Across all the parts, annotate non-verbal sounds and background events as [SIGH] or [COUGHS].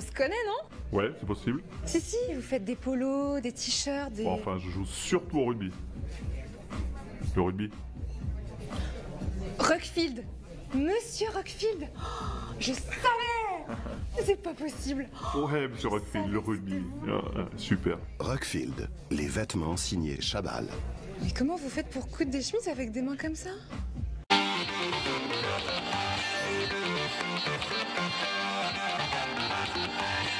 on se connaît, non? Ouais, c'est possible. Si, si, vous faites des polos, des t-shirts, des. Bon, enfin, je joue surtout au rugby. Le rugby. Rockfield Monsieur Rockfield Oh, Je savais C'est pas possible Ouais, monsieur Rockfield, le rugby. Ah, ah, super. Rockfield, les vêtements signés Chabal. Mais comment vous faites pour coudre des chemises avec des mains comme ça? Thank you.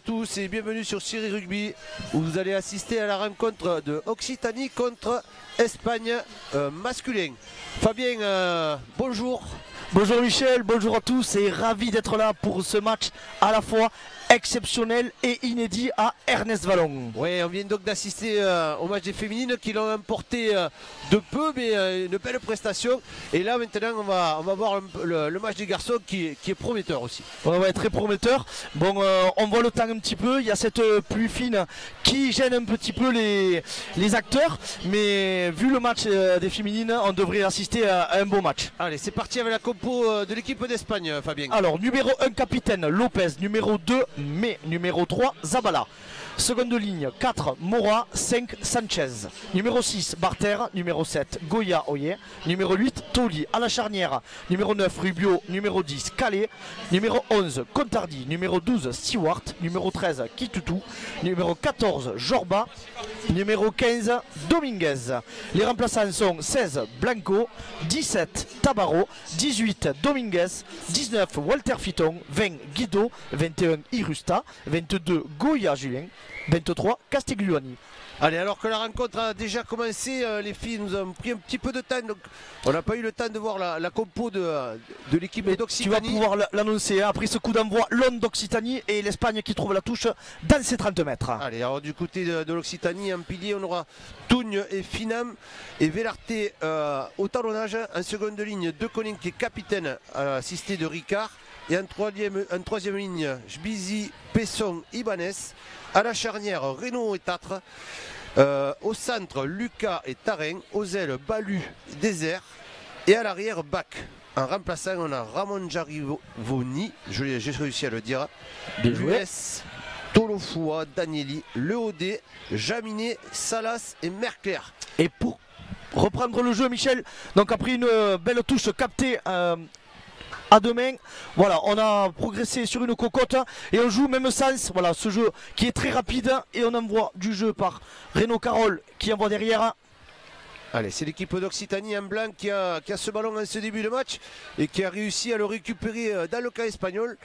Tous et bienvenue sur Syrie Rugby où vous allez assister à la rencontre de Occitanie contre Espagne euh, masculin. Fabien, euh, bonjour. Bonjour Michel, bonjour à tous et ravi d'être là pour ce match à la fois exceptionnel et inédit à Ernest Vallon. Oui, on vient donc d'assister euh, au match des féminines qui l'ont emporté euh, de peu mais euh, une belle prestation. Et là maintenant on va, on va voir le, le- le match des garçons qui, qui est prometteur aussi. Ouais, ouais, très prometteur. Bon, on voit le temps un petit peu. Il y a cette pluie fine qui gêne un petit peu les, les acteurs. Mais vu le match des féminines, on devrait assister à, à un beau match. Allez, c'est parti avec la compo de l'équipe d'Espagne, Fabien. Alors, numéro 1, capitaine Lopez. Numéro 2, May. Numéro 3, Zabala. Seconde ligne, 4, Mora. 5, Sanchez. Numéro 6, Barter. Numéro 7, Goya Oye. Numéro 8, Toli. À la charnière, numéro 9, Rubio. Numéro 10, Calais. Numéro 11, Contardi. Numéro 12, Stewart. Numéro 13, Kitutu. Numéro 14, Jorba. Numéro 15, Dominguez. Les remplaçants sont 16, Blanco. 17, Tabaro. 18, Dominguez. 19, Walter Fiton. 20, Guido. 21, Irusta. 22, Goya Julien. 23, Castiglioni. Allez, alors que la rencontre a déjà commencé, euh, les filles nous ont pris un petit peu de temps, donc on n'a pas eu le temps de voir la, la compo de, euh, de l'équipe Tu vas d'Occitanie. pouvoir l'annoncer. hein. Après ce coup d'envoi, l'onde d'Occitanie et l'Espagne qui trouve la touche dans ses 30 mètres. Allez, alors du côté de, de l'Occitanie, en pilier, on aura Tougne et Finam et Velarté euh, au talonnage. En seconde ligne, De Koning qui est capitaine, euh, assisté de Ricard. Et en troisième, en troisième ligne, Jbizi, Pesson, Ibanez. À la charnière, Renault et Tatre. Euh, au centre, Lucas et Tarin. Aux ailes, Balu, Désert. Et à l'arrière, Bach. En remplaçant, on a Ramon Jarivoni, j'ai réussi à le dire. Bien joué. L'US, Tolofua, Danieli, Leodé, Jaminet, Salas et Mercler. Et pour reprendre le jeu, Michel, donc après une euh, belle touche captée euh, à deux mains, voilà, on a progressé sur une cocotte et on joue même sens. Voilà, ce jeu qui est très rapide et on envoie du jeu par Renaud Carole qui envoie derrière. Allez, c'est l'équipe d'Occitanie en blanc qui a, qui a ce ballon en ce début de match et qui a réussi à le récupérer euh, dans le camp espagnol.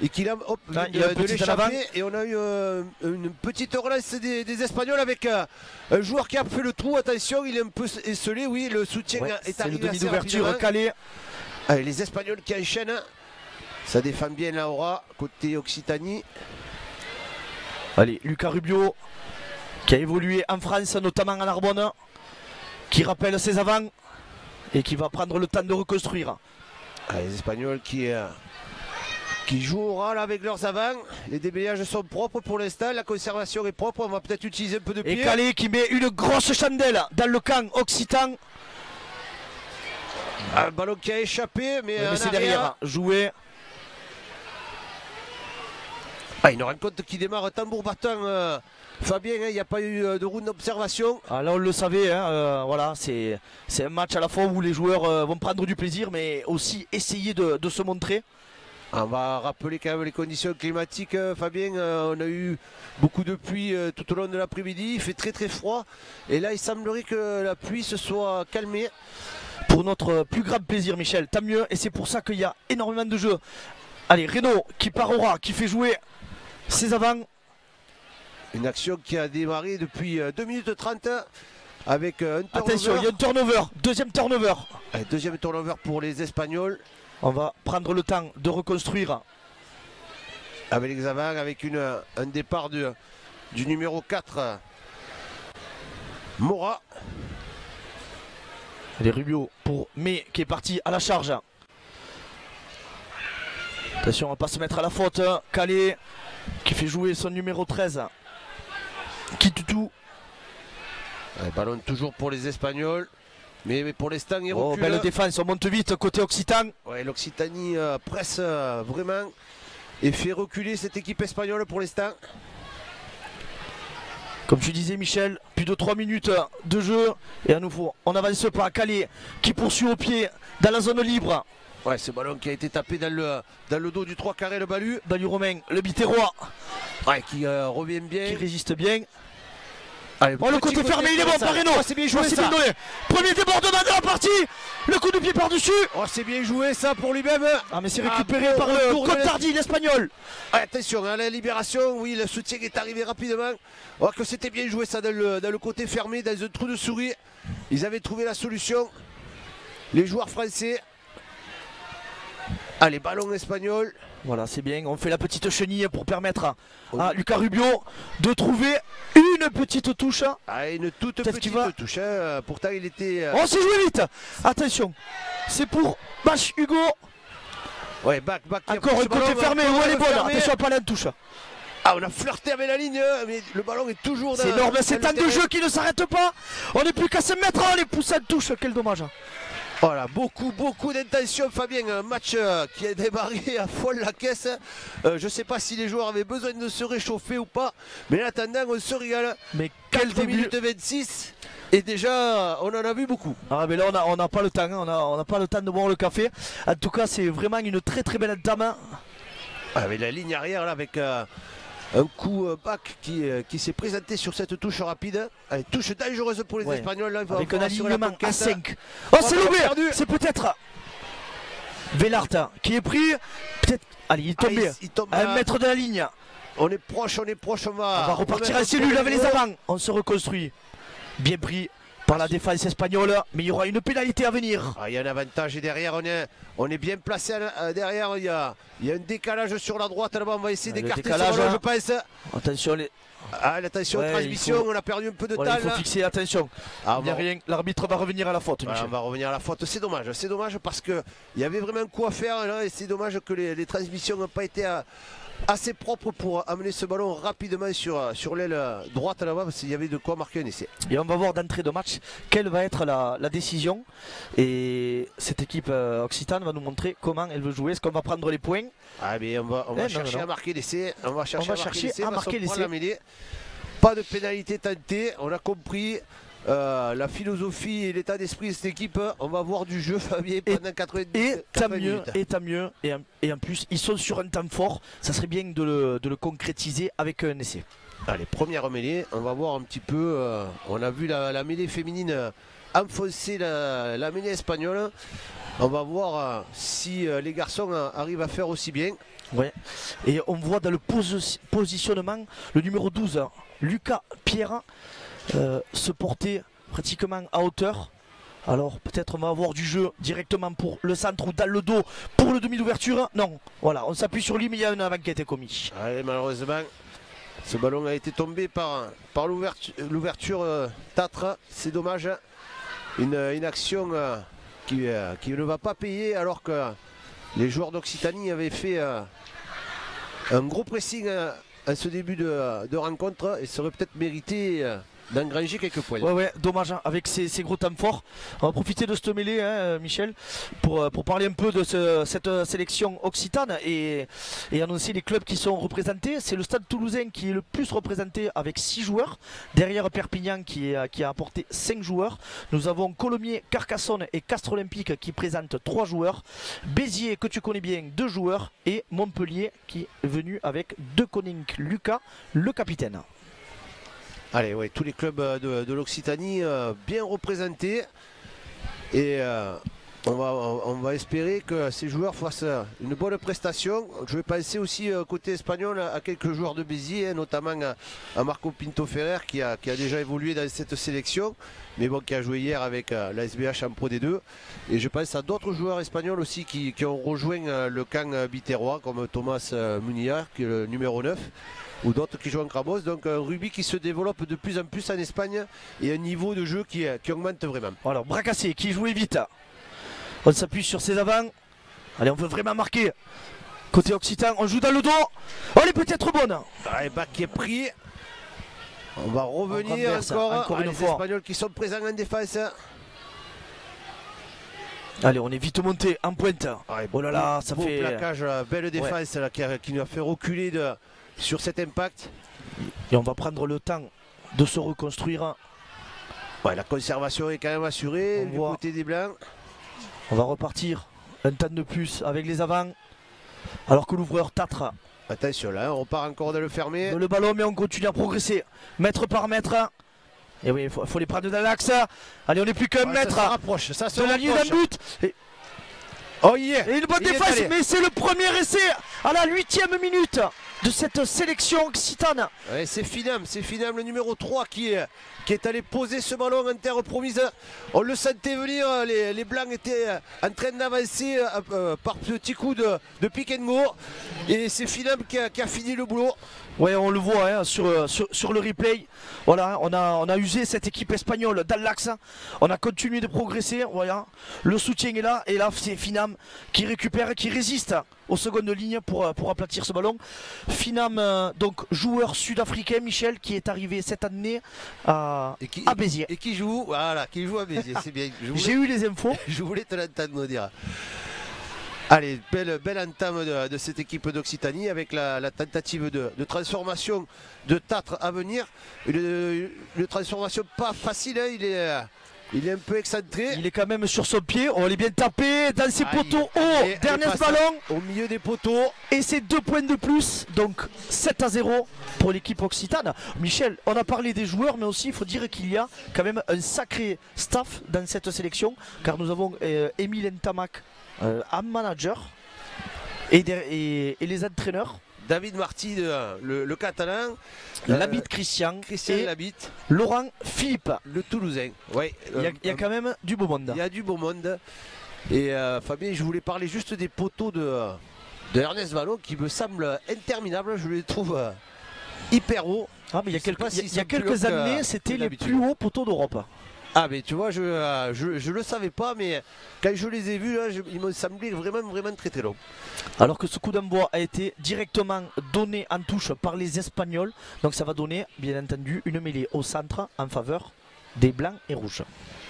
Et qu'il a hop, Ah, il a de, l'échapper. Et on a eu euh, une petite relance des, des Espagnols avec euh, un joueur qui a fait le trou. Attention, il est un peu esselé. Oui, le soutien Ouais, est c'est le arrivé demi assez d'ouverture calé. Allez, les Espagnols qui enchaînent. Ça défend bien la aura côté Occitanie. Allez, Lucas Rubio qui a évolué en France, notamment à Narbonne, qui rappelle ses avants et qui va prendre le temps de reconstruire. Ah, les Espagnols qui, euh, qui jouent au râle avec leurs avants. Les déballages sont propres pour l'instant. La conservation est propre. On va peut-être utiliser un peu de Et pied. Calais qui met une grosse chandelle dans le camp occitan. Un ballon qui a échappé, mais, Mais en c'est derrière, joué. Ah, une rencontre qui démarre tambour battant. euh, Fabien, hein, il n'y a pas eu euh, de round d'observation. Ah, là on le savait, hein, euh, voilà, c'est un match à la fois où les joueurs euh, vont prendre du plaisir, mais aussi essayer de, de se montrer. On va rappeler quand même les conditions climatiques, euh, Fabien. Euh, on a eu beaucoup de pluie euh, tout au long de l'après-midi. Il fait très très froid. Et là, il semblerait que la pluie se soit calmée. Pour notre plus grand plaisir, Michel, tant mieux, et c'est pour ça qu'il y a énormément de jeux. Allez, Renault qui part au rat, qui fait jouer ses avants. Une action qui a démarré depuis euh, 2 minutes 30 avec euh, un turnover. Attention, il y a un turnover, deuxième turnover. Deuxième turnover pour les Espagnols. On va prendre le temps de reconstruire. Avec les avants, avec une, un départ de- du numéro 4, Mora. Les Rubio pour May qui est parti à la charge. Attention, on va pas se mettre à la faute. Calais qui fait jouer son numéro 13. Kitutu. Ouais, ballon toujours pour les Espagnols. Mais, pour l'instant, ils Oh, belle défense, on monte vite côté Occitan. Ouais, L'Occitanie euh, presse euh, vraiment et fait reculer cette équipe espagnole pour l'instant. Comme tu disais Michel, plus de 3 minutes de jeu. Et à nouveau, on avance pas. Calais qui poursuit au pied dans la zone libre. Ouais, ce ballon qui a été tapé dans le, dans le dos du 3 carré, le balu. Balu Romain, le Biterrois Ouais, qui euh, revient bien. qui résiste bien. Allez, Oh le côté fermé, il est bon ça. Pareno Oh, c'est bien joué Oh, ça. bien. Premier débordement de la partie Le coup de pied par-dessus Oh, c'est bien joué ça pour lui-même. Ah mais c'est Ah, récupéré bon par le Cotardi, l'espagnol Ah, attention, à la libération, oui, le soutien est arrivé rapidement. Voit que c'était bien joué ça dans le, dans le côté fermé, dans un trou de souris. Ils avaient trouvé la solution. Les joueurs français. Allez, ballon espagnol. Voilà c'est bien, on fait la petite chenille pour permettre à, à Lucas Rubio de trouver une petite touche. Ah, une toute petite va- touche. hein. Pourtant, il était. euh, Oh c'est joué vite Attention C'est pour Bach Hugo Ouais, back, back. Encore un côté ballon, fermé, où elle est un bonne fermé. Attention pas la touche Ah, on a flirté avec la ligne, hein, mais le ballon est toujours dans C'est énorme, c'est temps de jeu qui ne s'arrête pas On n'est plus qu'à se mettre, oh, les poussades touche, quel dommage Voilà, beaucoup, beaucoup d'intention, Fabien. Un match euh, qui a démarré à folle la caisse. Euh, je ne sais pas si les joueurs avaient besoin de se réchauffer ou pas, mais en attendant, on se régale. Mais quel 4 début minutes 26, et déjà, on en a vu beaucoup. Ah mais là on n'a on n'a pas le temps, hein, on n'a on pas le temps de boire le café. En tout cas c'est vraiment une très très belle dame. Avec la ligne arrière, là, avec euh, un coup euh, back qui, euh, qui s'est présenté sur cette touche rapide. Allez, touche dangereuse pour les Ouais. Espagnols. Là, il va Avec un alignement à conquête. 5. Oh c'est loupé perdu. C'est peut-être Vellart qui est pris. Peut-être. Allez il est Ah, tombé. il- il tombe à un là. mètre de la ligne. On est proche, on est proche, on va, On va repartir en cellule avec les le avants. On se reconstruit. Bien pris par la défense espagnole. Mais il y aura une pénalité à venir. Ah, il y a un avantage et derrière on est, on est bien placé euh, derrière il y, a, il y a un décalage sur la droite là-bas on va essayer d'écarter décalage, je pense Attention les. ah, Ouais, transmission faut- on a perdu un peu de Voilà, temps il faut là. fixer attention. Ah, Il n'y a bon. rien. L'arbitre va revenir à la faute, Voilà, Michel. on va revenir à la faute c'est dommage c'est dommage parce que il y avait vraiment un coup à faire là, et c'est dommage que les, les transmissions n'ont pas été euh, assez propres pour amener ce ballon rapidement sur, sur l'aile droite là-bas parce qu'il y avait de quoi marquer un essai Et on va voir d'entrée de match quelle va être la, la décision. Et cette équipe euh, occitane va nous montrer comment elle veut jouer. Est-ce qu'on va prendre les points? Ah mais on va, on va Eh, chercher non, non. à marquer l'essai. On va chercher, va à, marquer chercher l'essai à marquer l'essai. Pas de pénalité tentée, on a compris euh, la philosophie et l'état d'esprit de cette équipe. On va voir du jeu [LAUGHS] Fabien Et- pendant 90 Et tant 80 mieux, et tant mieux. Et, en- et en plus, ils sont sur un temps fort. Ça serait bien de le, de le concrétiser avec un essai. Allez, première mêlée, on va voir un petit peu. euh, on a vu la, la mêlée féminine enfoncer la, la mêlée espagnole. On va voir euh, si euh, les garçons euh, arrivent à faire aussi bien. Ouais. Et on voit dans le posi- positionnement le numéro 12, Lucas Pierre, euh, se porter pratiquement à hauteur. Alors peut-être on va avoir du jeu directement pour le centre ou dans le dos pour le demi d'ouverture. Non, voilà, on s'appuie sur lui mais il y a un avant qui a été commis. Allez, malheureusement, ce ballon a été tombé par, par l'ouverture euh, Tatra. C'est dommage. Une, une action euh, qui, euh, qui ne va pas payer alors que les joueurs d'Occitanie avaient fait un gros pressing à ce début de, de rencontre et serait peut-être mérité d'engranger quelques points. Ouais ouais, dommage hein, avec ces, gros temps forts. On va profiter de ce mêlée, hein, Michel, pour, euh, pour parler un peu de ce- cette euh, sélection occitane et, et annoncer les clubs qui sont représentés. C'est le Stade Toulousain qui est le plus représenté avec 6 joueurs. Derrière Perpignan qui, a apporté 5 joueurs. Nous avons Colomiers, Carcassonne et Castres Olympique qui présentent 3 joueurs. Béziers, que tu connais bien, 2 joueurs. Et Montpellier qui est venu avec deux Lucas, le capitaine. Allez, ouais, tous les clubs euh, de, l'Occitanie euh, bien représentés. Et euh, on, va, on, va espérer que ces joueurs fassent une bonne prestation. Je vais penser aussi côté espagnol à quelques joueurs de Béziers, hein, notamment à, Marco Pinto Ferrer qui a, qui a déjà évolué dans cette sélection, mais bon, qui a joué hier avec la SBH en Pro D2. Et je pense à d'autres joueurs espagnols aussi qui, qui ont rejoint le camp biterrois, comme Thomas Munilla, qui est le numéro 9. Ou d'autres qui jouent en Cramos. Donc un rugby qui se développe de plus en plus en Espagne et un niveau de jeu qui, qui augmente vraiment. Alors, bras cassés, qui jouait vite. On s'appuie sur ses avants. Allez, on veut vraiment marquer. Côté occitan, on joue dans le dos. Oh, elle est peut-être bonne. Allez, bac qui est pris. On va revenir encore. encore une les fois. Espagnols qui sont présents en défense. Allez, on est vite monté en pointe. Ouais, Oh là là, ça beau fait- plaquage, là, belle défense là, qui, qui nous a fait reculer de- sur cet impact. Et on va prendre le temps de se reconstruire. Ouais, la conservation est quand même assurée On du voit. côté des Blancs. On va repartir un temps de plus avec les avants. Alors que l'ouvreur tâtre Attention là, on part encore de le fermer. le ballon, mais on continue à progresser. Mètre par mètre. Et oui, il faut, faut les prendre dans l'axe. Allez, on n'est plus qu'un Ouais, ça mètre se rapproche, ça se de la ligne rapproche. d'un but. Et, Oh yeah et une bonne Il défense, mais c'est le premier essai à la huitième minute de cette sélection occitane. C'est Finam, c'est Finam le numéro 3 qui est, allé poser ce ballon en terre promise. On le sentait venir, les, Blancs étaient en train d'avancer euh, euh, par petits coups de, de pick and. Et c'est Finam qui a fini le boulot. Ouais, on le voit hein, sur, euh, sur, sur le replay. Voilà, on a, on a usé cette équipe espagnole dans l'axe. On a continué de progresser. Voilà, le soutien est là. Et là, c'est Finam qui récupère, qui résiste aux secondes lignes pour, euh, pour aplatir ce ballon. Finam, euh, donc joueur sud-africain, Michel, qui est arrivé cette année à, Et qui, à Béziers. et qui joue, voilà, qui joue à Béziers, c'est bien. J'ai eu les infos. [LAUGHS] Je voulais te l'entendre dire. Allez, belle, belle entame de, de cette équipe d'Occitanie avec la, la tentative de, de transformation de Tatre à venir. Une, une transformation pas facile, hein, il, est, il est un peu excentré. Il est quand même sur son pied. On est bien tapé dans ses Ah, poteaux hauts. et Dernier ballon. Au milieu des poteaux. Et c'est deux points de plus, donc 7 à 0 pour l'équipe occitane. Michel, on a parlé des joueurs, mais aussi il faut dire qu'il y a quand même un sacré staff dans cette sélection, car nous avons euh, Emile Ntamak euh, en manager et, der- et- et les entraîneurs, David Marty, euh, le, le catalan. Euh, Labitte Christian, Christian Laurent Philippe. le Toulousain. Ouais, Il y a, euh, il y a quand même du beau monde. Il y a du beau monde. Et euh, Fabien, je voulais parler juste des poteaux de, de Ernest Vallon qui me semblent interminables. Je les trouve euh, hyper hauts. Ah, mais il y a quelques, il y a- il y quelques années, c'était les plus hauts poteaux d'Europe. Ah, mais tu vois, je, euh, je, je le savais pas, mais quand je les ai vus, là, je- ils m'ont semblé vraiment, vraiment très très longs. Alors que ce coup d'envoi a été directement donné en touche par les Espagnols. Donc ça va donner, bien entendu, une mêlée au centre en faveur des Blancs et Rouges.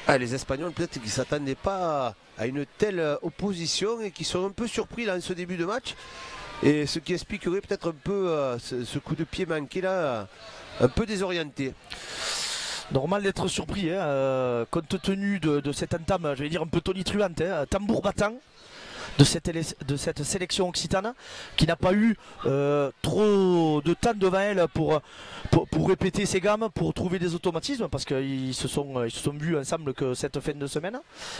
Ah, les Espagnols, peut-être qu'ils ne s'attendaient pas à une telle euh, opposition et qui sont un peu surpris là, en ce début de match. Et ce qui expliquerait peut-être un peu euh, ce, ce coup de pied manqué là, euh, un peu désorienté. Normal d'être surpris, hein, euh, compte tenu de, cette entame, je vais dire un peu tonitruante, hein, tambour battant de cette, élec- de cette sélection occitane qui n'a pas eu euh, trop de temps devant elle pour, pour, pour répéter ses gammes, pour trouver des automatismes, parce qu'ils se, sont, ils se sont vus ensemble que cette fin de semaine.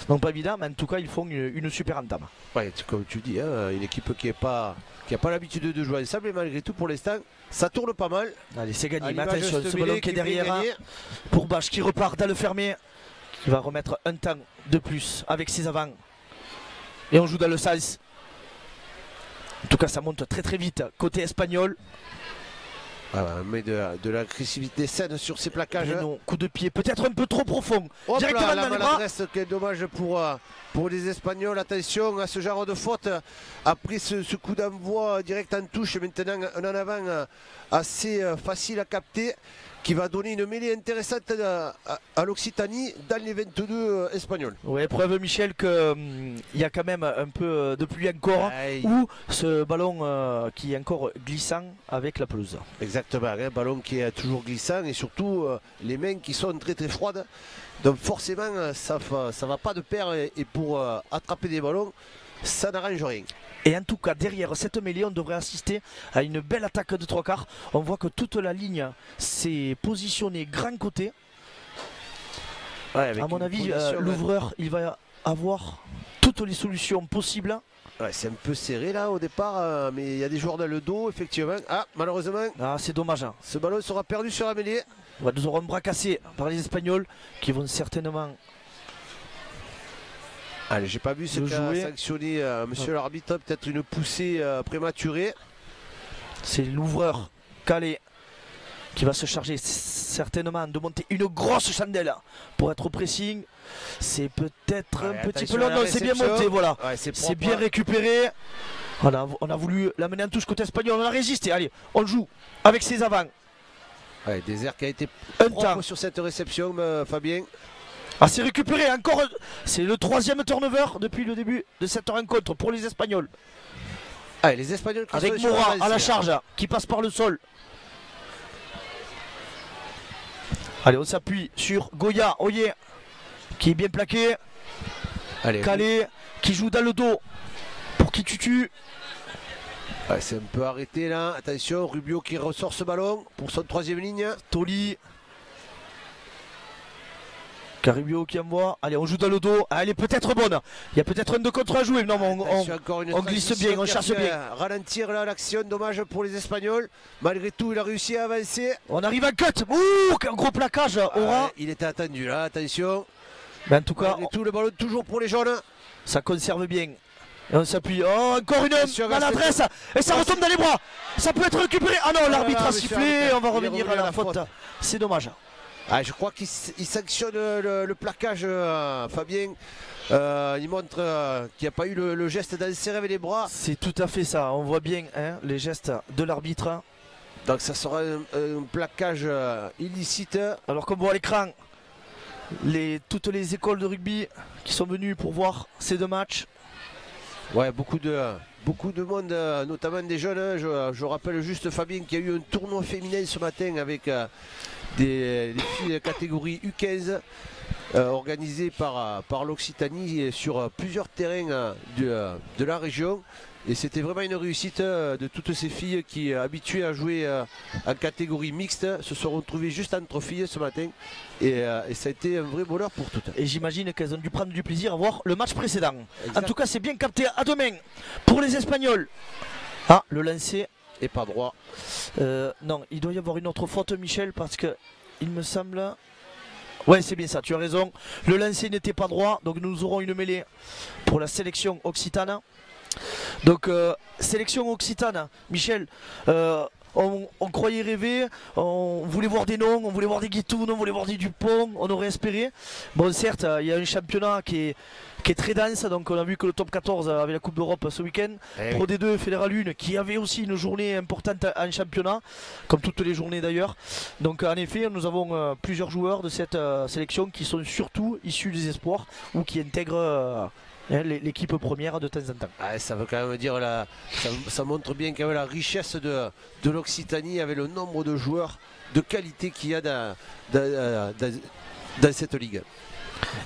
Donc pas évident, mais en tout cas ils font une, une super entame. Ouais, comme tu dis, hein, une équipe qui n'a pas, qui a pas l'habitude de jouer ensemble, et malgré tout, pour l'instant, ça tourne pas mal. Allez, c'est gagné. Mais attention, ce ballon qui est derrière hein, pour Bach qui repart dans le fermier, qui va remettre un temps de plus avec ses avants. Et on joue dans le sens. En tout cas, ça monte très très vite. Côté espagnol, Ah, mais de, de l'agressivité saine sur ces plaquages. Breno, coup de pied peut-être un peu trop profond. Hop Directement là, dans la les bras. maladresse, quel dommage pour, euh, pour les Espagnols. Attention à ce genre de faute. Après ce, ce coup d'envoi direct en touche, maintenant un en avant euh, assez euh, facile à capter qui va donner une mêlée intéressante à, à- à l'Occitanie dans les 22 euh, Espagnols. Ouais, preuve Michel qu'il y a quand même un peu euh, de pluie encore. Aïe. Ou ce ballon euh, qui est encore glissant avec la pelouse. Exactement, un ballon qui est toujours glissant et surtout euh, les mains qui sont très très froides. Donc forcément ça ne va pas de pair et, et pour euh, attraper des ballons, ça n'arrange rien. Et en tout cas, derrière cette mêlée, on devrait assister à une belle attaque de trois quarts. On voit que toute la ligne s'est positionnée grand côté. avec à mon avis, euh, ouais. l'ouvreur, il va avoir toutes les solutions possibles. Ouais, c'est un peu serré là au départ, euh, mais il y a des joueurs dans le dos, effectivement. Ah, malheureusement, Ah, c'est dommage. hein. ce ballon sera perdu sur la mêlée. Ouais, Nous aurons un bras cassé par les Espagnols qui vont certainement. Allez, j'ai pas vu jouer. sanctionné euh, monsieur l'arbitre, peut-être une poussée euh, prématurée. C'est l'ouvreur Calais qui va se charger certainement de monter une grosse chandelle pour être au pressing. C'est peut-être un petit peu long, non, c'est bien monté, voilà. Ouais, c'est bien hein. récupéré. On a, on a voulu l'amener en touche côté espagnol, on a résisté. Allez, on joue avec ses avants. Ouais, Désert qui a été Un propre temps. sur cette réception, euh, Fabien. Ah, c'est récupéré encore. C'est le troisième turnover depuis le début de cette rencontre pour les Espagnols. Allez, les Espagnols Avec l'avancée, à la charge, qui passe par le sol. Allez, on s'appuie sur Goya, Oye, qui est bien plaqué. Allez, Calais, qui joue dans le dos pour qui tu tues. ouais, c'est un peu arrêté là. Attention, Rubio qui ressort ce ballon pour son troisième ligne. Toli. Caribio qui envoie. Allez, on joue dans le dos. Ah, Elle est peut-être bonne. Il y a peut-être un de contre à jouer. Non, mais on- glisse bien, on chasse bien. Ralentir là l'action, dommage pour les Espagnols. Malgré tout, il a réussi à avancer. on arrive en cut. Ouh, quel gros plaquage. Aura. Ouais, il était attendu là, attention. Mais en tout cas, Malgré tout, le ballon toujours pour les jaunes. ça conserve bien. Et on s'appuie. Oh, encore une maladresse. Et ça retombe dans les bras. Ça peut être récupéré. Ah non, là l'arbitre a sifflé. On va revenir à à la faute. C'est dommage. Ah, je crois qu'il sanctionne le, le- plaquage, euh, Fabien. Euh, il montre euh, qu'il n'y a pas eu le, le geste d'enserrer avec les bras. C'est tout à fait ça. On voit bien hein, les gestes de l'arbitre. Donc ça sera un, un plaquage illicite. Alors qu'on voit à l'écran les, toutes les écoles de rugby qui sont venues pour voir ces deux matchs. Ouais, beaucoup de, beaucoup de monde, euh, notamment des jeunes. hein. Je, rappelle juste Fabien qu'il y a eu un tournoi féminin ce matin avec euh, des, filles de catégorie U15 euh, organisé par, l'Occitanie sur plusieurs terrains de la région. Et c'était vraiment une réussite euh, de toutes ces filles qui, euh, habituées à jouer euh, en catégorie mixte, se sont retrouvées juste entre filles ce matin. Et, et ça a été un vrai bonheur pour toutes. Et j'imagine qu'elles ont dû prendre du plaisir à voir le match précédent. En tout cas, c'est bien capté à demain pour les Espagnols. Ah, le lancer. Et pas droit. euh, non, il doit y avoir une autre faute, Michel, parce que il me semble. Ouais, c'est bien ça, tu as raison. Le lancer n'était pas droit, donc nous aurons une mêlée pour la sélection occitane. Donc, euh, sélection occitane, Michel, euh, on, on croyait rêver, on voulait voir des noms, on voulait voir des Guitoun, on voulait voir des Dupont, on aurait espéré. Bon, certes, il y a un championnat qui est, qui est très dense, donc on a vu que le top 14 avait la Coupe d'Europe ce week-end. Eh Pro D2 Fédéral 1 qui avait aussi une journée importante en championnat, comme toutes les journées d'ailleurs. Donc en effet, nous avons euh, plusieurs joueurs de cette sélection qui sont surtout issus des espoirs ou qui intègrent l'équipe première de temps en temps. Ah, ça veut quand même dire la, ça, ça montre bien quand même la richesse de, de l'Occitanie avec le nombre de joueurs de qualité qu'il y a dans, dans- dans- dans cette ligue.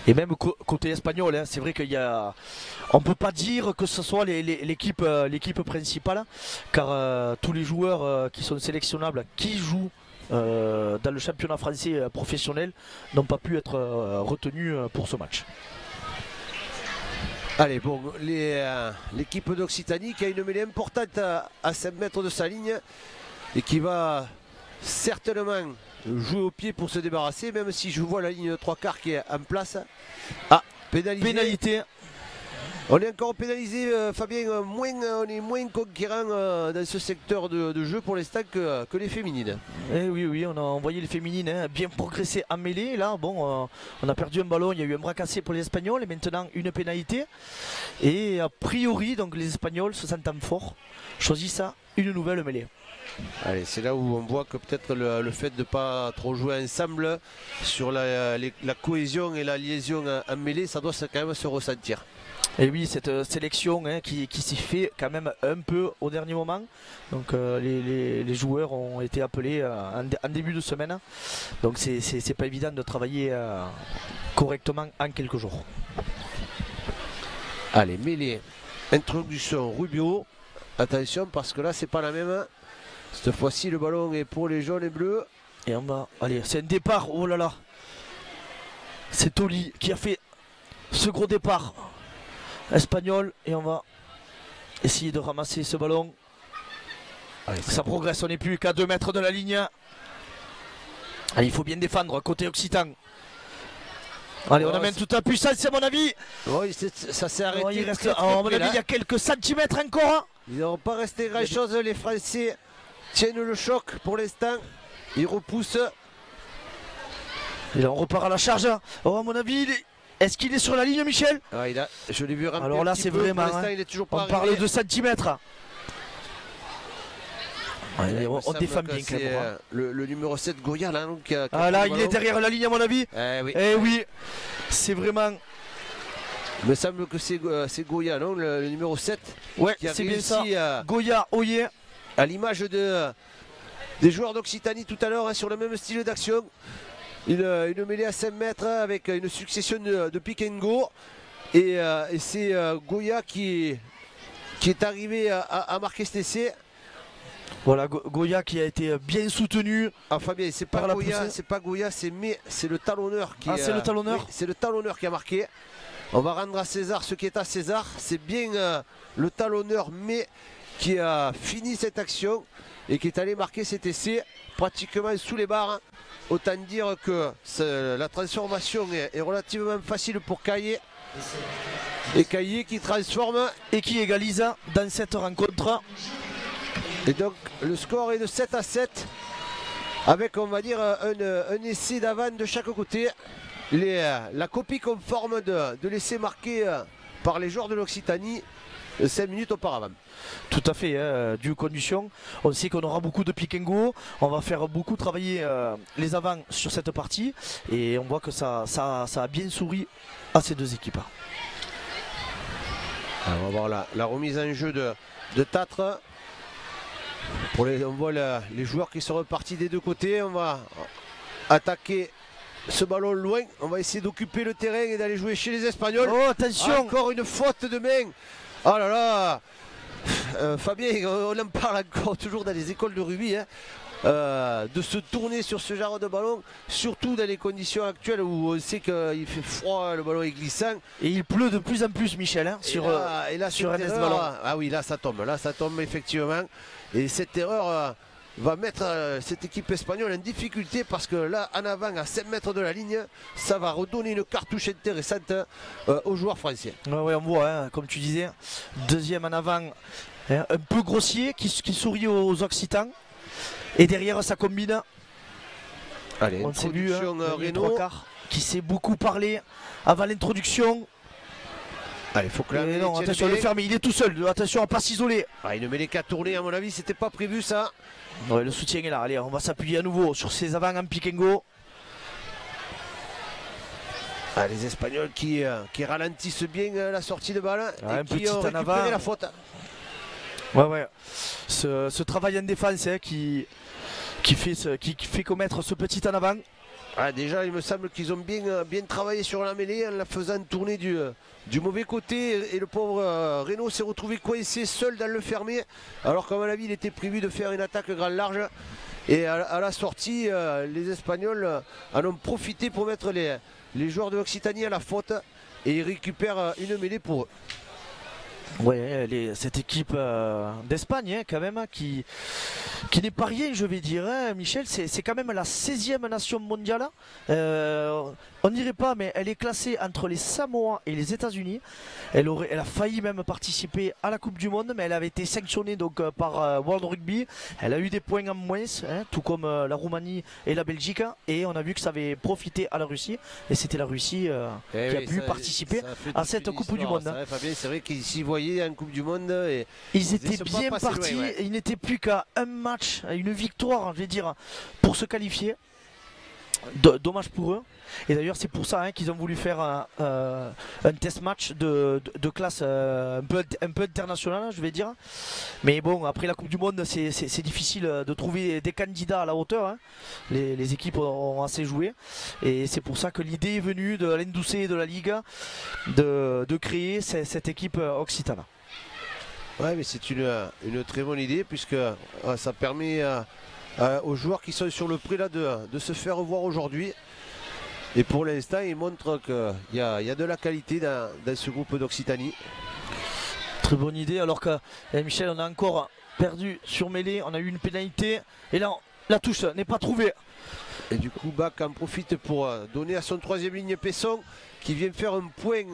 Et même côté espagnol, hein, c'est vrai qu'il y a. On peut pas dire que ce soit l'équipe euh, l'équipe principale, car euh, tous les joueurs euh, qui sont sélectionnables, qui jouent euh, dans le championnat français euh, professionnel, n'ont pas pu être euh, retenus euh, pour ce match. Allez, bon, euh, l'équipe d'Occitanie qui a une mêlée importante à, à 5 mètres de sa ligne et qui va certainement jouer au pied pour se débarrasser, même si je vois la ligne de 3 quarts qui est en place. Ah. Pénalité, On est encore pénalisé, euh, Fabien, euh, moins, euh, on est moins conquérant dans ce secteur de, de jeu pour l'instant que, que les féminines. Eh oui, oui, on a envoyé les féminines hein, bien progresser en mêlée. Là, bon, euh, on a perdu un ballon, il y a eu un bras cassé pour les Espagnols et maintenant une pénalité. Et a priori, donc les Espagnols se sentant forts, choisissent une nouvelle mêlée. Allez, c'est là où on voit que peut-être le, le fait de ne pas trop jouer ensemble sur la, les- la cohésion et la liaison en, mêlée, ça doit quand même se ressentir. Et oui, cette euh, sélection hein, qui, qui s'y fait quand même un peu au dernier moment. Donc euh, les, les- les joueurs ont été appelés euh, en, dé- en début de semaine. Donc c'est- pas évident de travailler euh, correctement en quelques jours. Allez, mêlée, introduction Rubio. Attention parce que là, c'est pas la même. Cette fois-ci, le ballon est pour les jaunes et bleus. Et on va. Allez, c'est un départ. Oh là là. C'est Toli qui a fait ce gros départ espagnol. Et on va essayer de ramasser ce ballon. Ça progresse, on n'est plus qu'à 2 mètres de la ligne. Allez, il faut bien défendre côté occitan. Allez, on Oh, amène toute la puissance, à mon avis. Oui, ça s'est arrêté. Oh, il reste, très, très à mon avis, il y a quelques centimètres encore. hein. Ils n'ont pas resté grand-chose, les Français. tiennent le choc pour l'instant. Ils repoussent. Et là, on repart à la charge. Oh, à mon avis, il est- est-ce qu'il est sur la ligne, Michel? Ah, il a, je l'ai vu ramper Alors là, c'est vraiment, hein. il est toujours On pas parle arrivé. de centimètres. Ouais, on, on défame bien quand hein. euh, le, le numéro 7 Goya là, donc, a- a Ah là, il est derrière la ligne, à mon avis. Eh oui. Eh oui, c'est vraiment. Il me semble que c'est euh, Goya, non le, le numéro 7 Ouais, c'est bien ça. à, Goya, Oye. à l'image de, des joueurs d'Occitanie tout à l'heure hein, sur le même style d'action. Une, euh, une mêlée à 5 mètres hein, avec une succession de, de pick and go. Et, euh, et c'est euh, Goya qui, qui est arrivé à, marquer cet essai. Voilà, Go- Goya qui a été bien soutenu. Ah Fabien, c'est Par pas la Goya, c'est pas Goya, c'est mais c'est le talonneur qui Ah, c'est euh, le talonneur oui, C'est le talonneur qui a marqué. On va rendre à César ce qui est à César. C'est bien euh, le talonneur mais qui a fini cette action et qui est allé marquer cet essai pratiquement sous les barres. Autant dire que la transformation est, relativement facile pour Caillé. Et Caillé qui transforme. Et qui égalise dans cette rencontre. Et donc le score est de 7 à 7 avec on va dire un, essai d'avant de chaque côté. La copie conforme de, de l'essai marqué euh, par les joueurs de l'Occitanie 5 minutes auparavant. Tout à fait, hein, du condition. On sait qu'on aura beaucoup de pick and go. On va faire beaucoup travailler euh, les avants sur cette partie. Et on voit que ça, ça, ça a bien souri à ces deux équipes. Alors, on va voir la, la remise en jeu de, de Tatre. Pour les, on voit la- les joueurs qui sont repartis des deux côtés. On va attaquer ce ballon loin. On va essayer d'occuper le terrain et d'aller jouer chez les Espagnols. Oh, attention Encore une faute de main. Oh là là Euh, Fabien, on en parle encore toujours dans les écoles de rugby. hein. Euh, de se tourner sur ce genre de ballon, surtout dans les conditions actuelles où on sait qu'il fait froid, le ballon est glissant. Et il pleut de plus en plus, Michel, hein, Et sur, là, euh, et là, sur Ernest erreur, Ballon. Ah oui, là ça tombe, là ça tombe effectivement. Et cette erreur euh, va mettre euh, cette équipe espagnole en difficulté parce que là, en avant, à 7 mètres de la ligne, ça va redonner une cartouche intéressante euh, aux joueurs français. Ouais, on voit, hein, comme tu disais, deuxième en avant, hein, un peu grossier, qui, qui sourit aux Occitans. Et derrière, ça combine. Allez, On s'est vu, hein, euh, Renault. qui s'est beaucoup parlé avant l'introduction. Allez, faut que la non, attention le il est tout seul. Attention à pas s'isoler. Ah, une mêlée qui a tourné, à mon avis, c'était pas prévu ça. Ouais, le soutien est là. Allez, on va s'appuyer à nouveau sur ses avants en pick and go. Ah, les Espagnols qui, euh, qui ralentissent bien euh, la sortie de balle Ah, et un qui petit ont en avant. la faute. Ouais, ouais. Ce, ce travail en défense hein, qui, qui, fait ce- qui, qui fait commettre ce petit en avant. Ah, déjà, il me semble qu'ils ont bien, travaillé sur la mêlée en la faisant tourner du, mauvais côté. Et le pauvre euh, s'est retrouvé coincé seul dans le fermé. Alors qu'à mon avis, il était prévu de faire une attaque grand large. Et à, à la sortie, euh, les Espagnols euh, en ont profité pour mettre les, les joueurs de l'Occitanie à la faute. Et ils récupèrent euh, une mêlée pour eux. Ouais, les- cette équipe euh, d'Espagne, hein, quand même, hein, qui, qui n'est pas rien, je vais dire, hein, Michel. C'est quand même la 16e nation mondiale. Euh, on dirait pas, mais elle est classée entre les Samoa et les États-Unis. Elle, aurait- elle a failli même participer à la Coupe du Monde, mais elle avait été sanctionnée donc, euh, par euh, World Rugby. Elle a eu des points en moins, tout comme la Roumanie et la Belgique. Et on a vu que ça avait profité à la Russie. Et c'était la Russie Eh qui a pu participer a à cette Coupe du Monde, c'est vrai qu'ils s'y en Coupe du Monde. Et Ils Ils étaient bien loin, partis, ouais. et il n'était plus qu'à un match, à une victoire, je vais dire, pour se qualifier. Do- dommage pour eux. Et d'ailleurs, c'est pour ça hein, qu'ils ont voulu faire un, euh, test match de, de- classe euh, un, peu, un peu internationale, je vais dire. Mais bon, après la Coupe du Monde, c'est- difficile euh, de trouver des candidats à la hauteur. hein. Les, équipes ont, assez joué. Et c'est pour ça que l'idée est venue de Alain Doucet et de la Ligue de, de créer ce- cette équipe occitane. Ouais, mais c'est une, une très bonne idée puisque ça permet euh, aux joueurs qui sont sur le prix là de, de se faire voir aujourd'hui. Et pour l'instant, ils montrent qu'il y a, il y a de la qualité dans, dans ce groupe d'Occitanie. Très bonne idée, alors que eh, Michel, on a encore perdu sur mêlée, on a eu une pénalité, et là, la touche n'est pas trouvée. Et du coup, Bach en profite pour euh, donner à son troisième ligne Pesson qui vient faire un point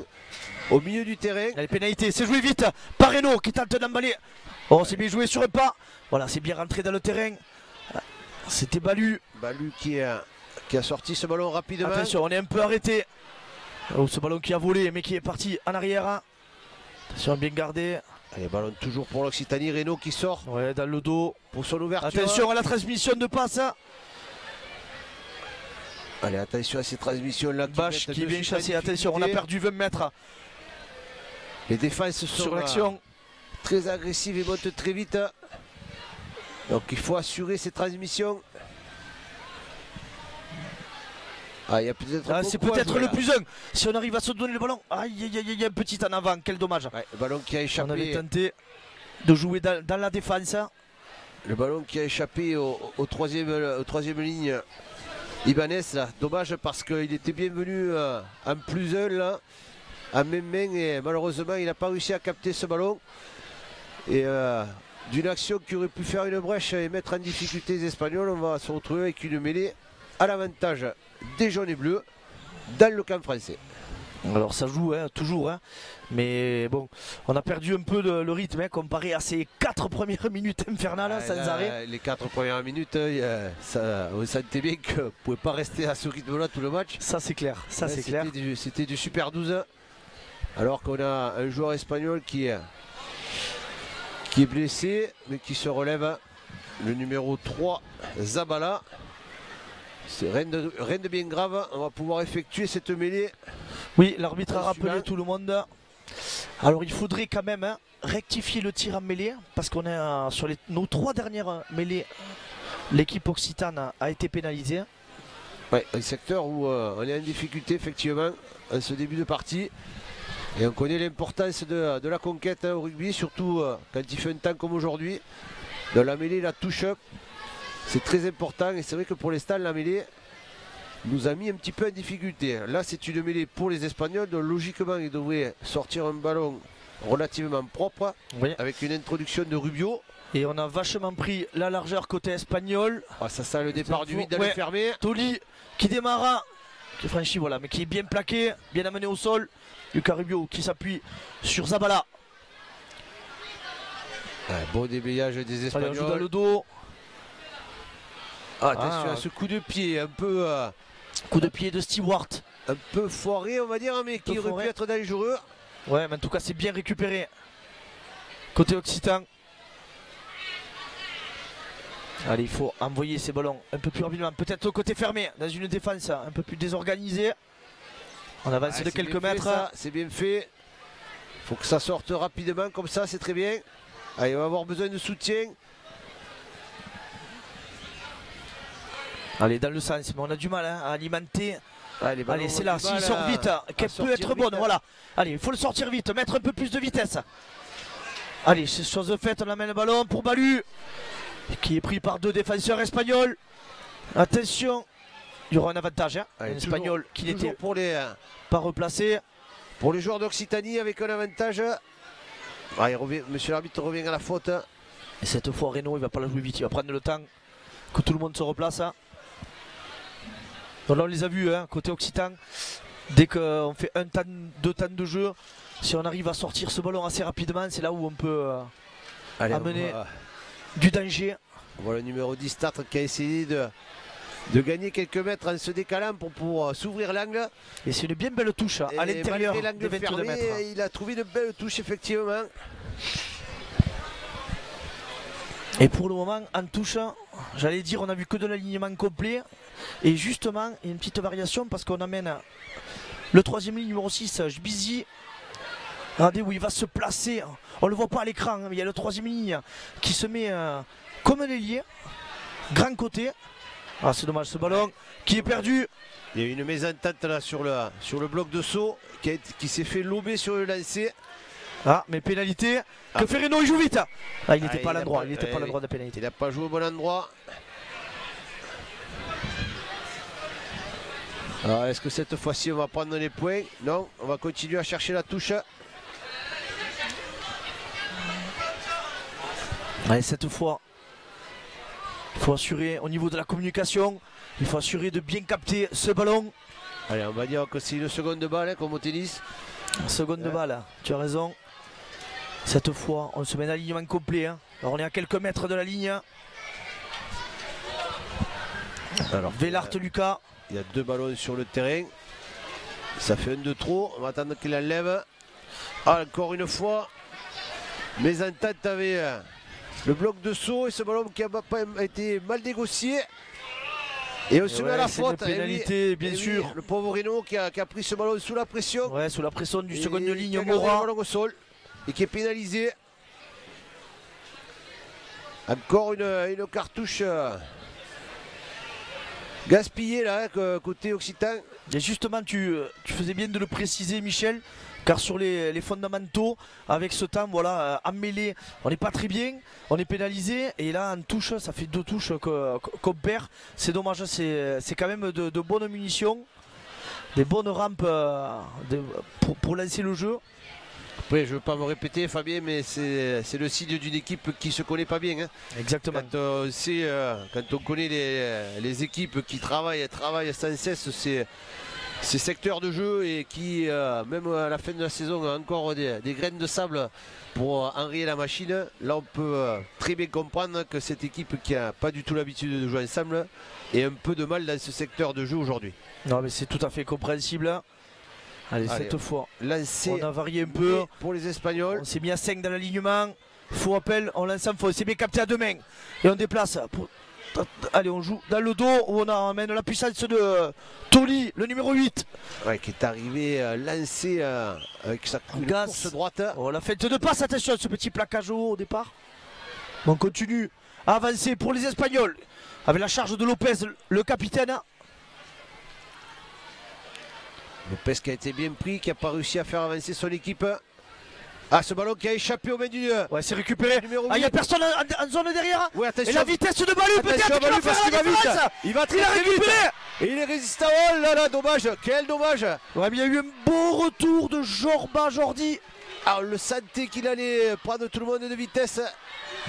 au milieu du terrain. Les pénalités, c'est joué vite par Reno qui tente d'emballer. Oh, c'est bien joué sur un pas. Voilà, c'est bien rentré dans le terrain. C'était Balu. Balu qui a, qui a sorti ce ballon rapidement. Attention, on est un peu arrêté. Oh, ce ballon qui a volé, mais qui est parti en arrière. Attention, bien gardé. Allez, ballon toujours pour l'Occitanie. Reno qui sort Ouais, dans le dos. pour son ouverture. Attention à la transmission de passe. Allez, attention à ces transmissions-là. Mettent qui de vient chasser. en Attention, on a perdu 20 mètres Les défenses sont sur euh, l'action. très agressives et montent très vite. Donc il faut assurer ces transmissions. Ah, il y a peut-être Ah, c'est peut-être le plus un. Si on arrive à se donner le ballon. Aïe, aïe, aïe, aïe, un petit en avant. Quel dommage. Ouais, le ballon qui a On avait échappé, tenté de jouer dans, dans la défense. le ballon qui a échappé au, au troisième, au troisième ligne. Ibanez là, dommage parce qu'il était bienvenu euh, en plus un là, en même main et malheureusement il n'a pas réussi à capter ce ballon. Et euh, d'une action qui aurait pu faire une brèche et mettre en difficulté les Espagnols, on va se retrouver avec une mêlée à l'avantage des jaunes et bleus dans le camp français. Alors ça joue hein, toujours, hein. mais bon, on a perdu un peu le, le rythme hein, comparé à ces 4 premières [LAUGHS] minutes infernales Ah, sans là, arrêt. Les quatre premières minutes, ça, on sentait bien qu'on ne pouvait pas rester à ce rythme-là tout le match. Ça c'est clair, ça c'est clair. du- C'était du super 12. Alors qu'on a un joueur espagnol qui est, qui est blessé, mais qui se relève. Le numéro 3, Zabala. C'est rien de, rien de bien grave. On va pouvoir effectuer cette mêlée. Oui, l'arbitre a Euh, rappelé tout le monde. Alors il faudrait quand même hein, rectifier le tir en mêlée, parce qu'on est euh, sur les, nos trois dernières mêlées, l'équipe occitane a, a été pénalisée. Ouais, un secteur où euh, on est en difficulté effectivement en ce début de partie. Et on connaît l'importance de, de la conquête hein, au rugby, surtout euh, quand il fait un temps comme aujourd'hui. Dans la mêlée, la touche, c'est très important. Et c'est vrai que pour l'instant, la mêlée nous a mis un petit peu en difficulté. Là, c'est une mêlée pour les Espagnols, donc logiquement, ils devraient sortir un ballon relativement propre, Oui. avec une introduction de Rubio. Et on a vachement pris la largeur côté espagnol. Ah, ça sent le départ du faux. 8 dans Ouais. le fermé. Toli qui démarre, qui franchit, voilà, mais qui est bien plaqué, bien amené au sol. Lucas Rubio qui s'appuie sur Zabala. Ouais, bon déblayage des Allez, on Espagnols. joue dans le dos. Ah, attention Ah. à ce coup de pied un peu, euh, Coup de pied de Stewart. un peu foiré, on va dire, mais qui aurait foiré. pu être dangereux. Ouais, mais en tout cas, c'est bien récupéré. Côté occitan. Allez, il faut envoyer ces ballons un peu plus rapidement. Peut-être au côté fermé, dans une défense un peu plus désorganisée. On avance Ah, de quelques mètres. C'est bien fait. faut que ça sorte rapidement comme ça, c'est très bien. Allez, on va avoir besoin de soutien. Allez, dans le sens, mais on a du mal hein, à alimenter. Allez, ballon, Allez, c'est là, s'il sort vite, qu'elle peut être vite. bonne, voilà. Allez, il faut le sortir vite, mettre un peu plus de vitesse. Allez, c'est chose faite, on amène le ballon pour Balu, qui est pris par deux défenseurs espagnols. Attention, il y aura un avantage, hein. Allez, un toujours- espagnol qui n'était pour les, euh, pas replacé. pour les joueurs d'Occitanie avec un avantage. Ah, il revient, monsieur l'arbitre revient à la faute. Et cette fois, Renault, il va pas la jouer vite, il va prendre le temps que tout le monde se replace. hein. Donc là, on les a vus, hein, côté occitan. Dès qu'on fait un temps, deux temps de jeu, si on arrive à sortir ce ballon assez rapidement, c'est là où on peut euh, Allez, on Amener. Du danger. on voit le numéro 10 Tartre qui a essayé de, de gagner quelques mètres en se décalant pour pouvoir s'ouvrir l'angle. Et c'est une bien belle touche hein, à l'intérieur des l'angle 22 fermé, mètres. Il a trouvé de belles touches effectivement. Et pour le moment, en touche, j'allais dire, on a vu que de l'alignement complet. Et justement, il y a une petite variation parce qu'on amène le troisième ligne numéro 6, Jbizi. Regardez où il va se placer. On ne le voit pas à l'écran, hein, mais il y a le troisième ligne qui se met euh, comme un ailier. Grand côté. Ah, c'est dommage ce ballon qui est perdu. Il y a eu une mésentente là sur le, sur le bloc de saut qui, a qui s'est fait lober sur le lancer. Ah, mais pénalité. Ah. Que fait Reno Il joue vite. Ah, il n'était Ah, pas à l'endroit. Il n'était pas à l'endroit de la pénalité. Il n'a pas joué au bon endroit. Alors est-ce que cette fois-ci on va prendre les points? Non, on va continuer à chercher la touche. Ouais, cette fois, il faut assurer au niveau de la communication, il faut assurer de bien capter ce ballon. Allez, on va dire que c'est une seconde balle hein, comme au tennis. Seconde de balle, tu as raison. Cette fois, on se met l'alignement complet. hein. Alors on est à quelques mètres de la ligne. Alors, Vélart Lucas. il y a deux ballons sur le terrain. Ça fait un de trop. On va attendre qu'il enlève. Ah, encore une fois. Mes ententes avec euh, le bloc de saut et ce ballon qui a été mal négocié. Et on se met à la faute. Eh pénalité, bien sûr. le pauvre Reno qui a, pris ce ballon sous la pression. Ouais, sous la pression du second de ligne ballon au sol et qui est pénalisé. Encore une, une cartouche euh, gaspillée là, hein, côté occitan. Et justement, tu, euh, tu faisais bien de le préciser, Michel, car sur les, les fondamentaux, avec ce temps, voilà, euh, en mêlée, on n'est pas très bien, on est pénalisé, et là, en touche, ça fait deux touches qu'on perd. C'est dommage, c'est c'est quand même de, de bonnes munitions, des bonnes rampes euh, de- pour, pour lancer le jeu. Après, je ne veux pas me répéter, Fabien, mais c'est c'est le signe d'une équipe qui se connaît pas bien. hein. Exactement. Quand on sait, euh, quand on connaît les, les équipes qui travaillent, travaillent sans cesse ces, ces secteurs de jeu et qui, euh, même à la fin de la saison, ont encore des, des graines de sable pour euh, enrayer la machine. Là, on peut euh, très bien comprendre que cette équipe qui n'a pas du tout l'habitude de jouer ensemble ait un peu de mal dans ce secteur de jeu aujourd'hui. Non, mais c'est tout à fait compréhensible. Allez, Allez, cette fois, on a varié un peu. pour les Espagnols. On s'est mis à 5 dans l'alignement. Faux appel, on lance en faux. C'est bien capté à deux mains. Et on déplace. pour- Allez, on joue dans le dos où on amène la puissance de Toli, le numéro 8. Ouais, qui est arrivé euh, lancé euh, avec sa course droite. Oh, la fête de passe, attention, ce petit plaquage au départ. On continue à avancer pour les Espagnols. Avec la charge de Lopez, le capitaine. Lopez qui a été bien pris, qui n'a pas réussi à faire avancer son équipe. Ah, ce ballon qui a échappé au main du. Ouais, c'est récupéré. Numéro Ah, il n'y a personne en, en zone derrière. Ouais, Et attention. la vitesse de Balu, peut-être qu'il va faire la va vite. différence. Il va très Il vite. Et il est résistant. Oh là là, dommage. Quel dommage. Ouais, mais il y a eu un beau retour de Jorba Jordi. Ah, on le sentait qu'il allait prendre tout le monde de vitesse.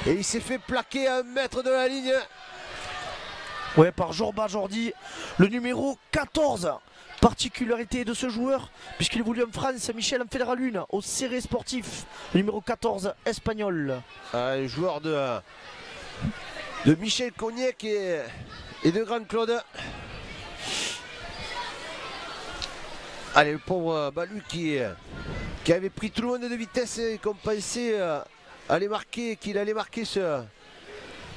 Et il s'est fait plaquer à un mètre de la ligne. Ouais, par Jorba Jordi, le numéro 14. Particularité de ce joueur, puisqu'il évolue en France, Michel en Fédéral 1, au Serré Sportif, numéro 14 espagnol. Un joueur de, de Michel Cognac et, de Grand Claude. Allez, le pauvre Balu qui, qui avait pris tout le monde de vitesse et qu'on pensait euh, aller marquer, qu'il allait marquer ce,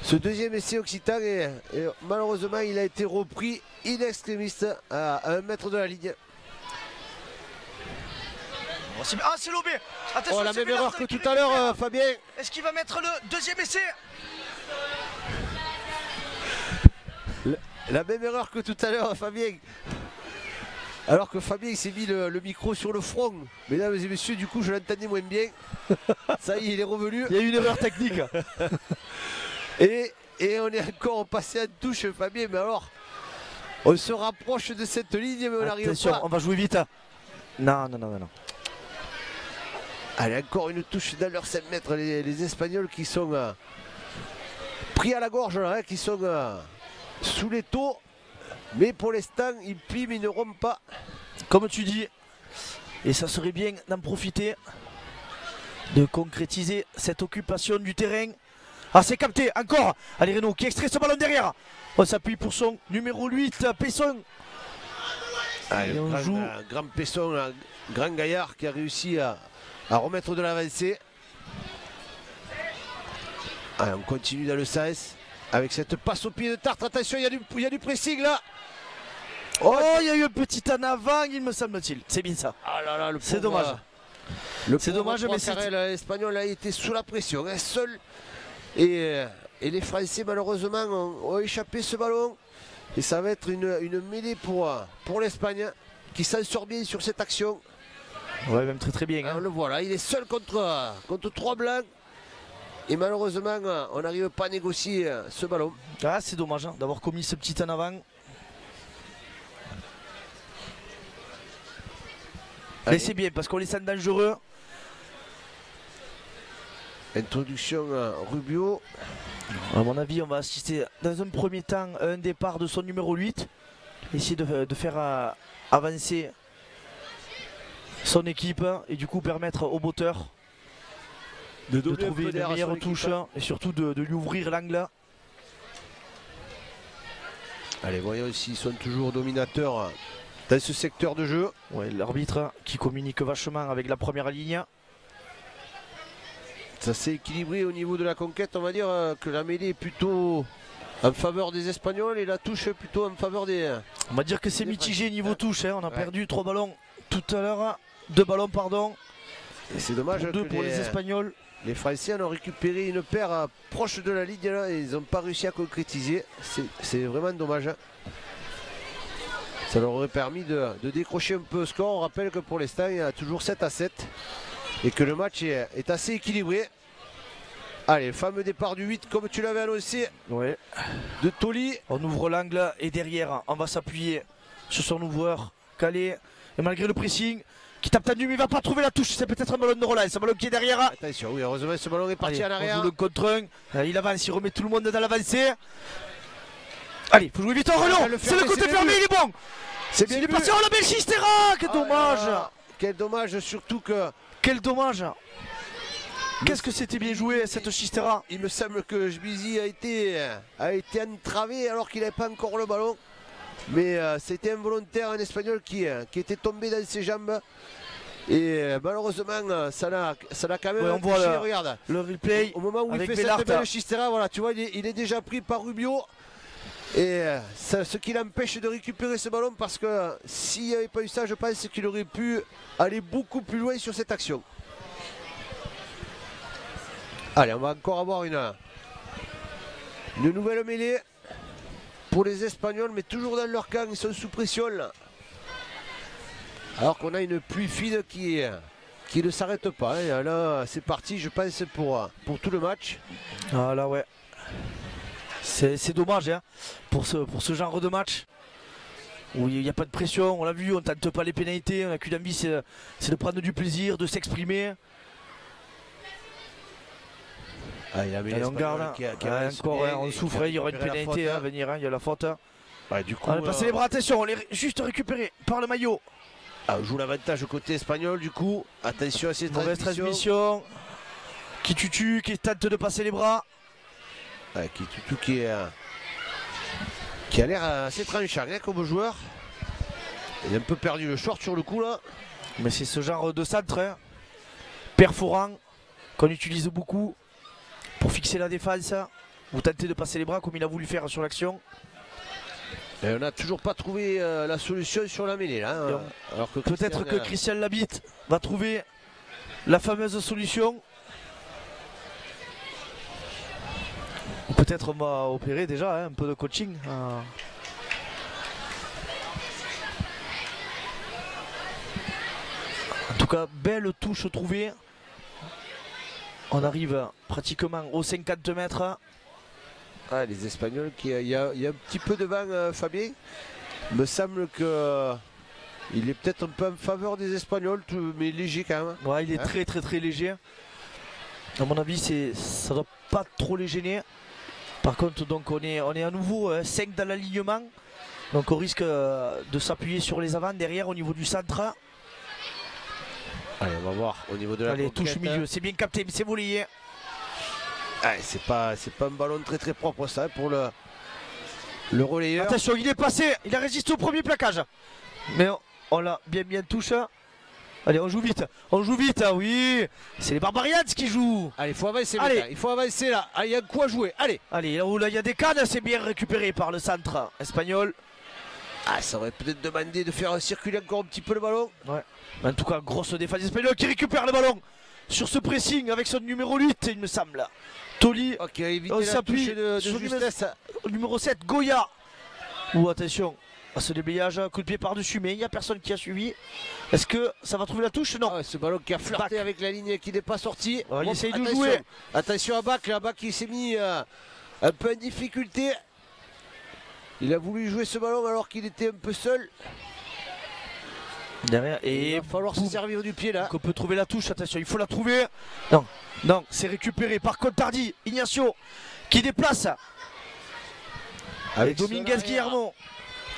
ce deuxième essai occitan et, et malheureusement il a été repris in extremis à, à un mètre de la ligne. Ah, c'est lobé Attention, Oh la même erreur que tout à l'heure euh, Fabien. Est-ce qu'il va mettre le deuxième essai? La même erreur que tout à l'heure, Fabien. Alors que Fabien il s'est mis le, le micro sur le front. Mesdames et messieurs, du coup, je l'entendais moins bien. [LAUGHS] Ça y est, il est revenu. Il y a eu une erreur technique. [LAUGHS] Et, et on est encore passé à touche, Fabien. Mais alors, on se rapproche de cette ligne, mais on n'arrive pas. on va jouer vite. hein. Non, non, non, non. non. Allez, encore une touche dans leurs 5 mètres. Les, les Espagnols qui sont euh, pris à la gorge, là, hein, qui sont euh, sous les taux. Mais pour l'instant, ils plient, mais ils ne rompent pas. Comme tu dis, et ça serait bien d'en profiter, de concrétiser cette occupation du terrain. Ah, c'est capté, encore Allez, Renault qui extrait ce ballon derrière. On s'appuie pour son numéro 8, Pesson. Allez, Et on grand, joue. euh, grand Pesson, un grand gaillard qui a réussi à, à remettre de l'avancée. Allez, on continue dans le sens avec cette passe au pied de Tartre. Attention, il y, a du- il y a du pressing là. Oh, il y a eu un petit en avant, il me semble-t-il. C'est bien ça. Ah là là, le C'est dommage. Le C'est dommage, mais c'est- Poincarel, euh, a été sous la pression, hein, seul. Et, euh, et les Français, malheureusement, ont, ont échappé ce ballon. Et ça va être une, une mêlée pour, euh, pour l'Espagne qui s'en sort bien sur cette action. Ouais, même très très bien. Hein. le voit là, il est seul contre, euh, contre trois blancs. Et malheureusement, on n'arrive pas à négocier ce ballon. Ah, c'est dommage hein, d'avoir commis ce petit en avant. Mais Allez. c'est bien parce qu'on les sent dangereux. Introduction Rubio. À mon avis, on va assister dans un premier temps à un départ de son numéro 8. essayer de, de faire euh, avancer son équipe et du coup permettre au botteur de trouver peu une d'air à son meilleure équipe. touche et surtout de, de lui ouvrir l'angle. Allez, voyons s'ils sont toujours dominateurs dans ce secteur de jeu. Ouais, L'arbitre qui communique vachement avec la première ligne. Ça s'est équilibré au niveau de la conquête. On va dire euh, que la mêlée est plutôt en faveur des Espagnols et la touche plutôt en faveur des. On va dire que c'est mitigé niveau touche. hein. On a Ouais. perdu trois ballons tout à l'heure. Deux ballons, pardon. Et c'est dommage Pour deux que pour les les, Espagnols. les Français en ont récupéré une paire euh, proche de la ligne là, et ils n'ont pas réussi à concrétiser. C'est- vraiment dommage. hein. Ça leur aurait permis de, de décrocher un peu le score. On rappelle que pour l'instant, il y a toujours 7 à 7 et que le match est, est assez équilibré. Allez, fameux départ du 8, comme tu l'avais annoncé, Ouais. de Toli. On ouvre l'angle et derrière, on va s'appuyer sur son ouvreur calé. Et malgré le pressing, qui tape tendu, mais il va pas trouver la touche. C'est peut-être un ballon de relance. Un ballon qui est derrière. Attention, oui, heureusement, ce ballon est parti Allez, en on arrière. joue le contre un. Euh, Il avance, il remet tout le monde dans l'avancée. Allez, faut jouer vite en Ah, relon. le C'est le côté bien fermé, il est bon. C'est Il est passé en la belle Chistera. Quel Oh dommage. là, Quel dommage, surtout que Quel dommage. Qu'est-ce que c'était bien joué cette Chistera. il me semble que Jbizi a été, a été entravé alors qu'il n'avait pas encore le ballon. Mais euh, c'était involontaire, un Espagnol qui, euh, qui était tombé dans ses jambes. Et euh, malheureusement, ça l'a ça l'a quand même Ouais, on voit le- Regarde, Le replay. au moment où il fait Vellart. cette belle Chistera, voilà, tu vois, il est, il est déjà pris par Rubio. Et euh, ce qui l'empêche de récupérer ce ballon parce que s'il n'y avait pas eu ça, je pense qu'il aurait pu aller beaucoup plus loin sur cette action. Allez, on va encore avoir une, nouvelle mêlée pour les Espagnols, mais toujours dans leur camp, ils sont sous pression. Alors qu'on a une pluie fine qui, qui ne s'arrête pas. hein. Là, c'est parti, je pense, pour, pour tout le match. Ah là ouais. C'est dommage hein, pour, ce, pour ce genre de match. Où il n'y a pas de pression, on l'a vu, on tente pas les pénalités, on a qu'une envie, c'est de prendre du plaisir, de s'exprimer. Ah, il y a on garde. qui a- qui avance encore, hein, on souffre, a il y aura une pénalité à hein. venir, hein, il y a la faute. hein. Ouais, du coup, Allez, passer euh, les bras, attention, on les juste récupéré par le maillot. ah, on joue l'avantage côté espagnol, du coup. Attention à ces Mauvaise transmissions. transmission. Qui tue, qui tente de passer les bras. Ouais, qui, tout, qui, est, euh, qui a l'air euh, assez tranchant hein, comme joueur. Il a un peu perdu le short sur le coup là. Mais c'est ce genre de centre hein, perforant qu'on utilise beaucoup pour fixer la défense ou tenter de passer les bras comme il a voulu faire sur l'action. Et on n'a toujours pas trouvé euh, la solution sur la mêlée là. hein. Peut-être que euh, Christian Labitte va trouver la fameuse solution. Peut-être on va opérer déjà hein, un peu de coaching. euh. En tout cas, belle touche trouvée. On arrive pratiquement aux 50 mètres. Ah, les Espagnols, qui, il y, a, il y a un petit peu de vent, euh, Fabien. Il me semble que euh, il est peut-être un peu en faveur des Espagnols, mais léger quand même. Ouais, il est Hein très très très léger. À mon avis, ça doit pas trop les gêner. Par contre, donc on est on est à nouveau 5 dans l'alignement. Donc on risque euh, de s'appuyer sur les avants derrière au niveau du centre. Allez, on va voir au niveau de la Allez, touche milieu, c'est bien capté, mais c'est volé. Ah, c'est pas, c'est pas un ballon très très propre ça pour le, le relayeur. Attention, il est passé, il a résisté au premier plaquage. Mais on, on l'a bien bien touché. Allez, on joue vite, on joue vite, ah oui. C'est les Barbarians qui jouent. Allez, il faut avancer Allez. il faut avancer là. Allez, il y a quoi jouer. Allez. Allez, là où là il y a des cannes, c'est bien récupéré par le centre espagnol. Ah, ça aurait peut-être demandé de faire circuler encore un petit peu le ballon. En tout cas, grosse défense espagnole qui récupère le ballon sur ce pressing avec son numéro 8, il me semble. Toli, On s'appuie sur le justesse. numéro 7, Goya. Ou attention à ce déblayage, coup de pied par-dessus, mais il n'y a personne qui a suivi. Est-ce que ça va trouver la touche? Non. Ah ce ballon qui a flirté Bac. avec la ligne qui n'est pas sorti. Ouais, il essaye de attention. jouer. Attention à Bach, là, Bach qui s'est mis euh, un peu en difficulté. Il a voulu jouer ce ballon alors qu'il était un peu seul. Derrière, il et va falloir se servir du pied là. Donc on peut trouver la touche, attention, il faut la trouver. Non, non, c'est récupéré par Contardi, Ignacio qui déplace. Avec Dominguez. Guillermo.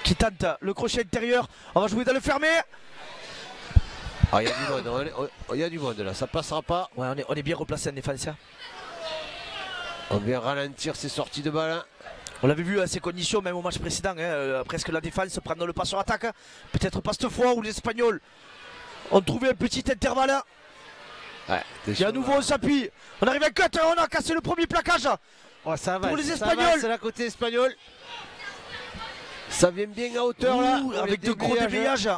Qui tente le crochet intérieur. On va jouer dans le fermé. Ah, il y a du monde, on est- on- il y a du monde là, ça passera pas. Ouais, on est, on est bien replacé en défense. hein. On vient ralentir ces sorties de balle. hein. On l'avait vu à ces conditions, même au match précédent. hein, euh, presque la défense prendre le pas sur attaque. Peut-être pas cette fois où les Espagnols ont trouvé un petit intervalle. hein. Ouais, Et à nouveau, on s'appuie. On arrive à cut, hein, on a cassé le premier plaquage. Oh, ça va, Pour les ça Espagnols. C'est la côté espagnol. Ça vient bien à hauteur là. Ouh, avec de gros débrayages.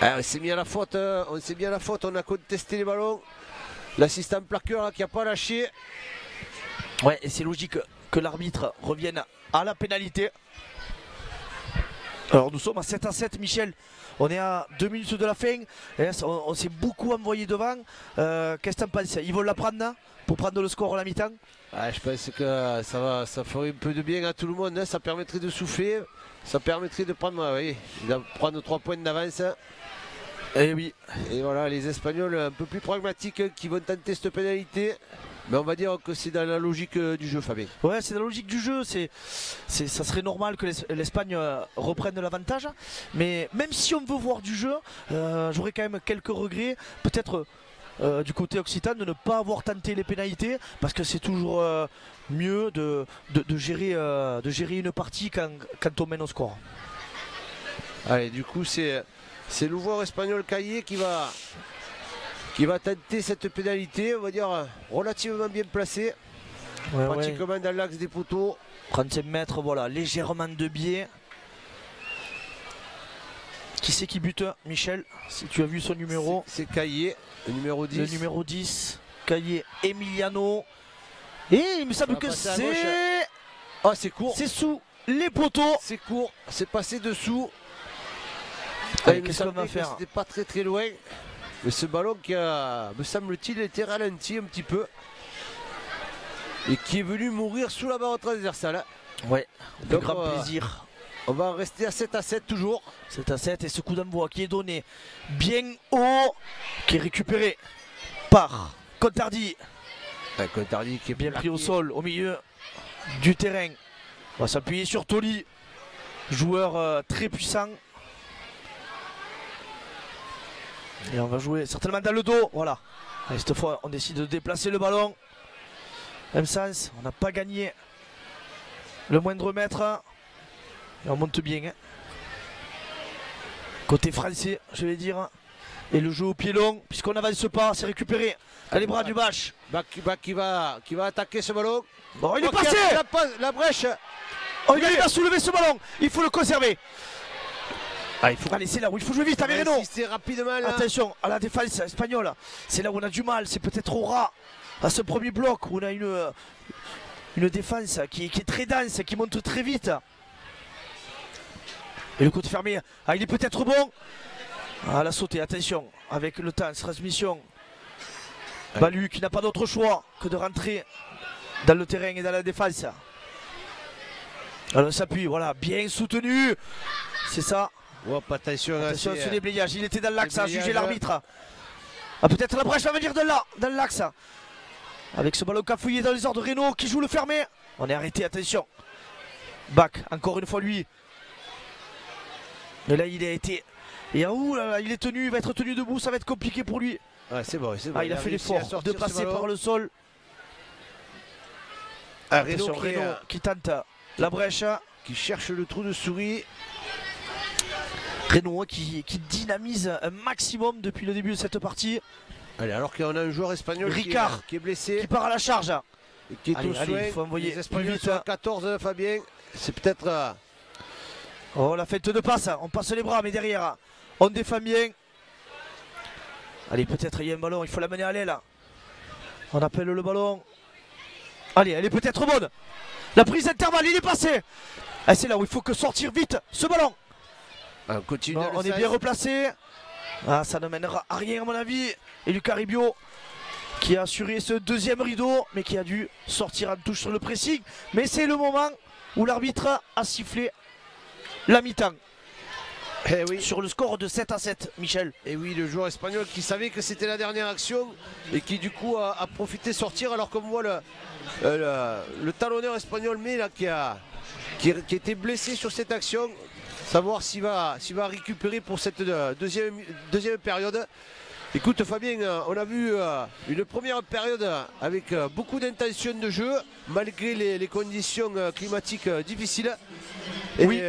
Ah, on s'est mis à la faute, hein. on s'est mis à la faute, on a contesté les ballons. L'assistant plaqueur là, qui a pas lâché. Ouais, et c'est logique que l'arbitre revienne à la pénalité. Alors nous sommes à 7 à 7, Michel. On est à 2 minutes de la fin. On on s'est beaucoup envoyé devant. Euh, Qu'est-ce que tu en penses? Ils vont la prendre hein, pour prendre le score à la mi-temps Ah, je pense que ça, va, ça ferait un peu de bien à tout le monde. hein. Ça permettrait de souffler. Ça permettrait de prendre, oui, de prendre 3 points d'avance. hein. Eh oui. Et voilà, les Espagnols un peu plus pragmatiques hein, qui vont tenter cette pénalité. Mais on va dire que c'est dans la logique euh, du jeu, Fabien. Ouais, c'est la logique du jeu. C'est, c'est, ça serait normal que l'Es- l'Espagne euh, reprenne l'avantage. Mais même si on veut voir du jeu, euh, j'aurais quand même quelques regrets. Peut-être euh, du côté occitan de ne pas avoir tenté les pénalités. Parce que c'est toujours euh, mieux de, de, de gérer, euh, de gérer une partie quand, quand on mène au score. Allez, du coup, c'est l'ouvreur espagnol Caillé qui va, qui va tenter cette pénalité, on va dire relativement bien placé, Ouais, ouais. pratiquement dans l'axe des poteaux. 35 mètres, voilà, légèrement de biais. Qui c'est qui bute Michel Si tu as vu son numéro. C'est Caillé, le numéro 10. Le numéro 10, Caillé Emiliano. Et il me semble que c'est. Ah, c'est court, C'est sous les poteaux. c'est court, c'est passé dessous. Qu'est-ce qu'on va faire C'était pas très très loin. Mais ce ballon qui a, me semble-t-il, été ralenti un petit peu. Et qui est venu mourir sous la barre transversale. Ouais, avec grand euh, plaisir. On va rester à 7 à 7 toujours. C'est à 7 et ce coup d'envoi qui est donné bien haut, qui est récupéré par Contardi. Contardi qui est Bien pris au sol, au milieu du terrain. On va s'appuyer sur Toli, joueur euh, très puissant. Et on va jouer certainement dans le dos. Voilà. Et cette fois, on décide de déplacer le ballon. Même sens, on n'a pas gagné le moindre mètre. Et on monte bien. hein. Côté français, je vais dire. Et le jeu au pied long, puisqu'on n'avance pas, c'est récupéré. Les bras du Bach. Bach, Bach qui, va, qui va attaquer ce ballon. Bon, il est passé la, brèche. Oh, il à soulever ce ballon. Il faut le conserver. Ah, il faut Allez, c'est là où il faut jouer vite, Reno. C'est rapidement là. Attention à la défense espagnole. C'est là où on a du mal. C'est peut-être au ras. À ce premier bloc où on a une, euh, une défense qui, qui est très dense, qui monte très vite. Et le côté fermé. Ah, il est peut-être bon. Ah, la sauté, attention. Avec le temps, transmission. Balu qui n'a pas d'autre choix que de rentrer dans le terrain et dans la défense. Alors s'appuie, voilà, bien soutenu. C'est ça. Hop, attention, à ce déblayage, il était dans l'axe, a jugé l'arbitre. Ah, peut-être la brèche va venir de là, dans l'axe. Avec ce ballon cafouillé dans les ordres de Renault qui joue le fermé. On est arrêté, attention. Bac, encore une fois lui. Mais là, il a été. Et où là, là, il est tenu, il va être tenu debout, ça va être compliqué pour lui. Ouais, c'est bon, c'est bon. Ah, il a fait l'effort de passer par le sol. Ah, Attention, Renault qui, euh, tente la brèche. qui cherche le trou de souris. Renault qui, qui dynamise un maximum depuis le début de cette partie. Allez, alors qu'on a un joueur espagnol qui est- Ricard. qui est, blessé, Qui part à la charge. et qui est Allez, au allez, soin. il faut envoyer Les Espagnols sont à hein. 14, Fabien. C'est peut-être. Oh la fête de passe, on passe les bras mais derrière on défend bien. Allez peut-être il y a un ballon, il faut l'amener à l'aile. On appelle le ballon. Allez, elle est peut-être bonne. La prise d'intervalle, il est passé. Ah, c'est là où il faut que sortir vite ce ballon. on continue on est bien replacé. Ah, ça ne mènera à rien à mon avis. Et Lucas Ribio qui a assuré ce deuxième rideau mais qui a dû sortir en touche sur le pressing. Mais c'est le moment où l'arbitre a sifflé la mi-temps. Eh oui. Sur le score de 7 à 7, Michel. Et oui, le joueur espagnol qui savait que c'était la dernière action et qui du coup a, a profité de sortir alors qu'on voit le, euh, le, le talonneur espagnol mais là qui a, qui, qui était blessé sur cette action. Savoir s'il va, va récupérer pour cette euh, deuxième, deuxième période. Écoute Fabien, euh, on a vu euh, une première période avec euh, beaucoup d'intention de jeu, malgré les, les conditions climatiques difficiles. Et, Oui.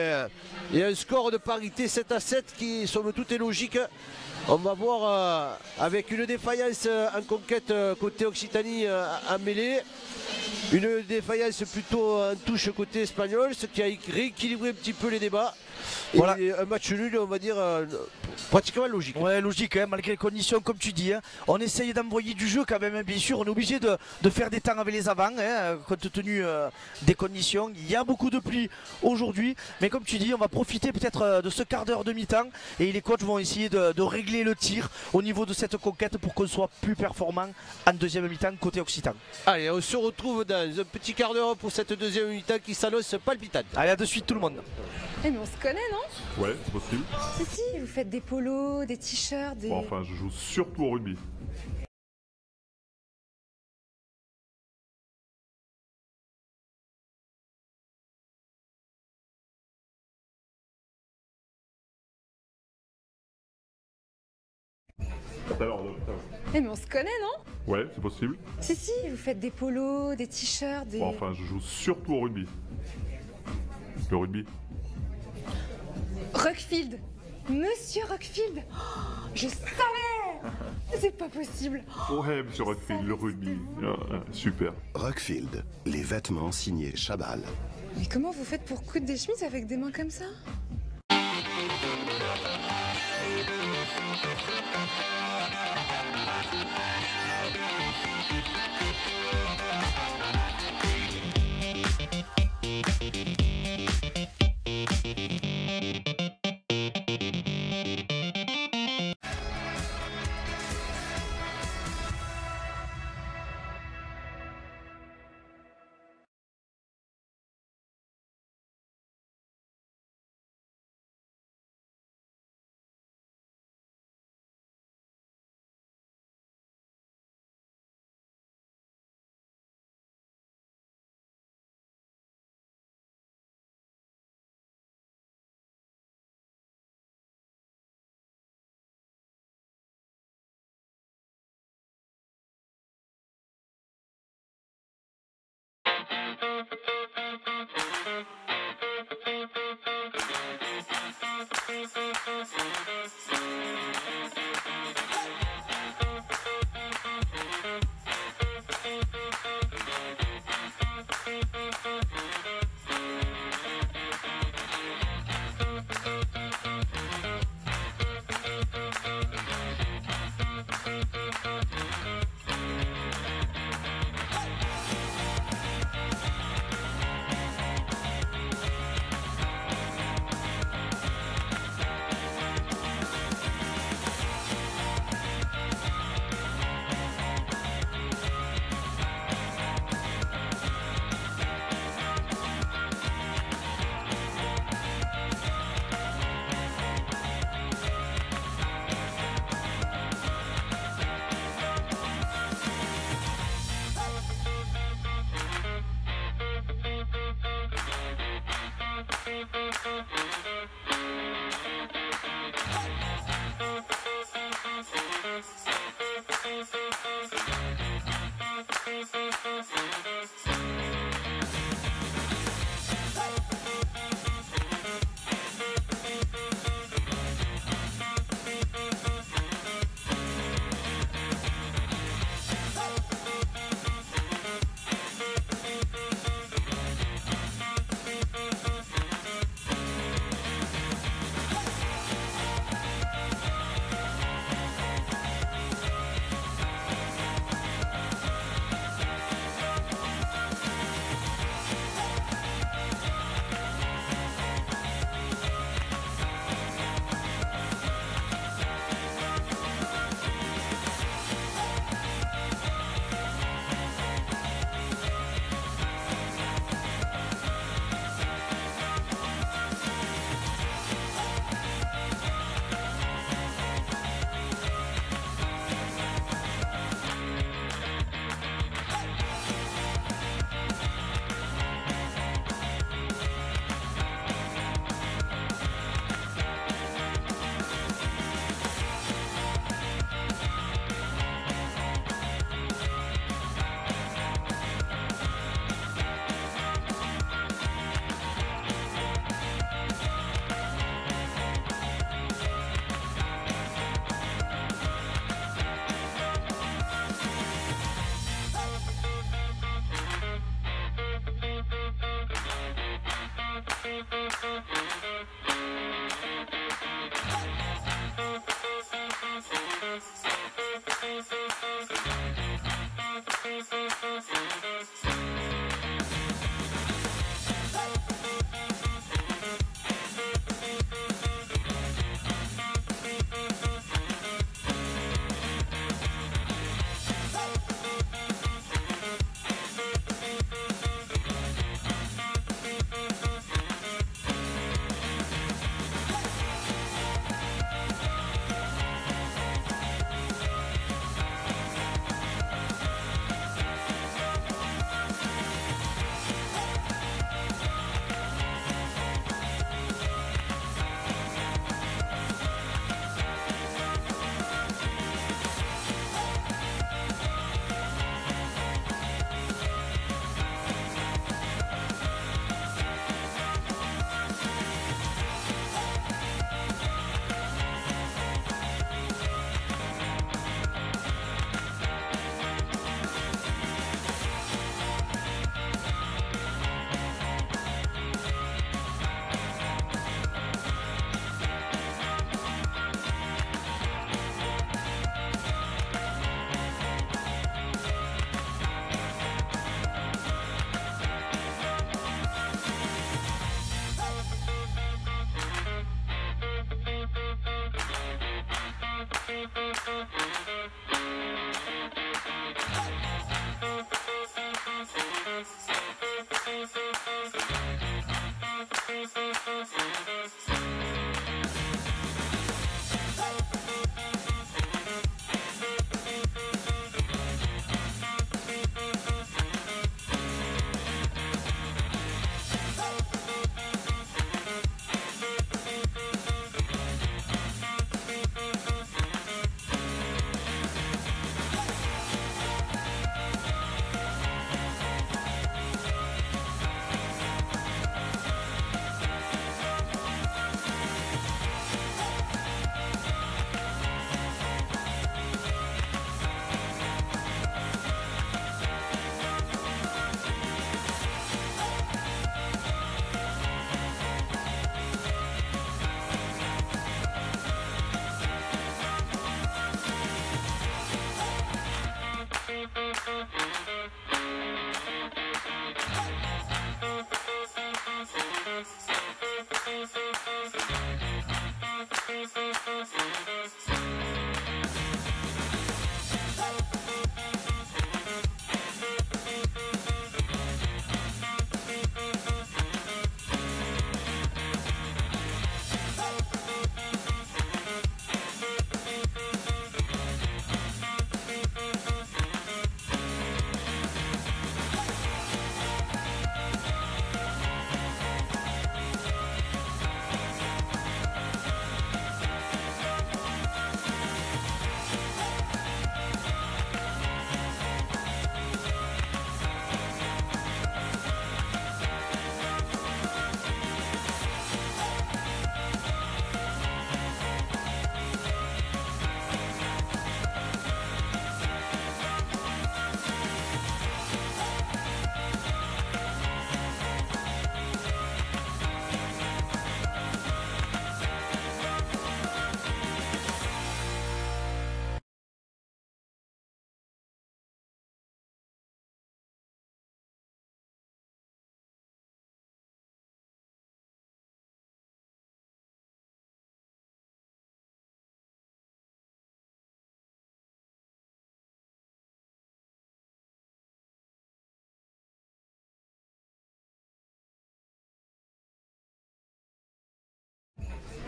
et un score de parité 7 à 7 qui, somme toute, est logique. On va voir avec une défaillance en conquête côté Occitanie en mêlée. Une défaillance plutôt en touche côté espagnol, ce qui a rééquilibré un petit peu les débats. Et Voilà. un match nul, on va dire, euh, pratiquement logique. Ouais, logique, hein, malgré les conditions, comme tu dis. hein. On essaye d'envoyer du jeu quand même, hein, bien sûr. On est obligé de, de faire des temps avec les avants, hein, compte tenu euh, des conditions. Il y a beaucoup de pluie aujourd'hui, mais comme tu dis, on va profiter peut-être euh, de ce quart d'heure de mi-temps. Et les coachs vont essayer de, de régler le tir au niveau de cette conquête pour qu'on soit plus performant en deuxième mi-temps côté occitan. Allez, on se retrouve dans un petit quart d'heure pour cette deuxième mi-temps qui s'annonce palpitante. Allez, à de suite tout le monde. Eh mais on se non Ouais, c'est possible. Si, si, vous faites des polos, des t-shirts, des... Bon, enfin, je joue surtout au rugby. Eh mais on se connaît, non Ouais, c'est possible. Si, si, vous faites des polos, des t-shirts, des... Bon, enfin, je joue surtout au rugby. Le rugby. Rockfield Monsieur Rockfield Oh, Je savais C'est pas possible Ouais, monsieur Rockfield, le rugby. Ah, super. Rockfield, les vêtements signés Chabal. Mais comment vous faites pour coudre des chemises avec des mains comme ça? Thank you.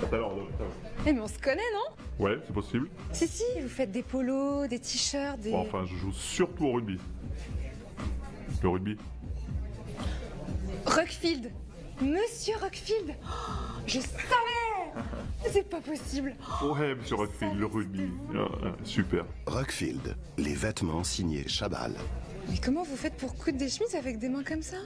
Tout à l'heure. Eh mais on se connaît, non? Ouais, c'est possible. Si, si, vous faites des polos, des t-shirts, des... Bon, enfin, je joue surtout au rugby. Le rugby. Rockfield Monsieur Rockfield Oh, Je savais C'est pas possible Ouais, monsieur Rockfield, le rugby. Ah, ah, super. Rockfield, les vêtements signés Chabal. Mais comment vous faites pour coudre des chemises avec des mains comme ça?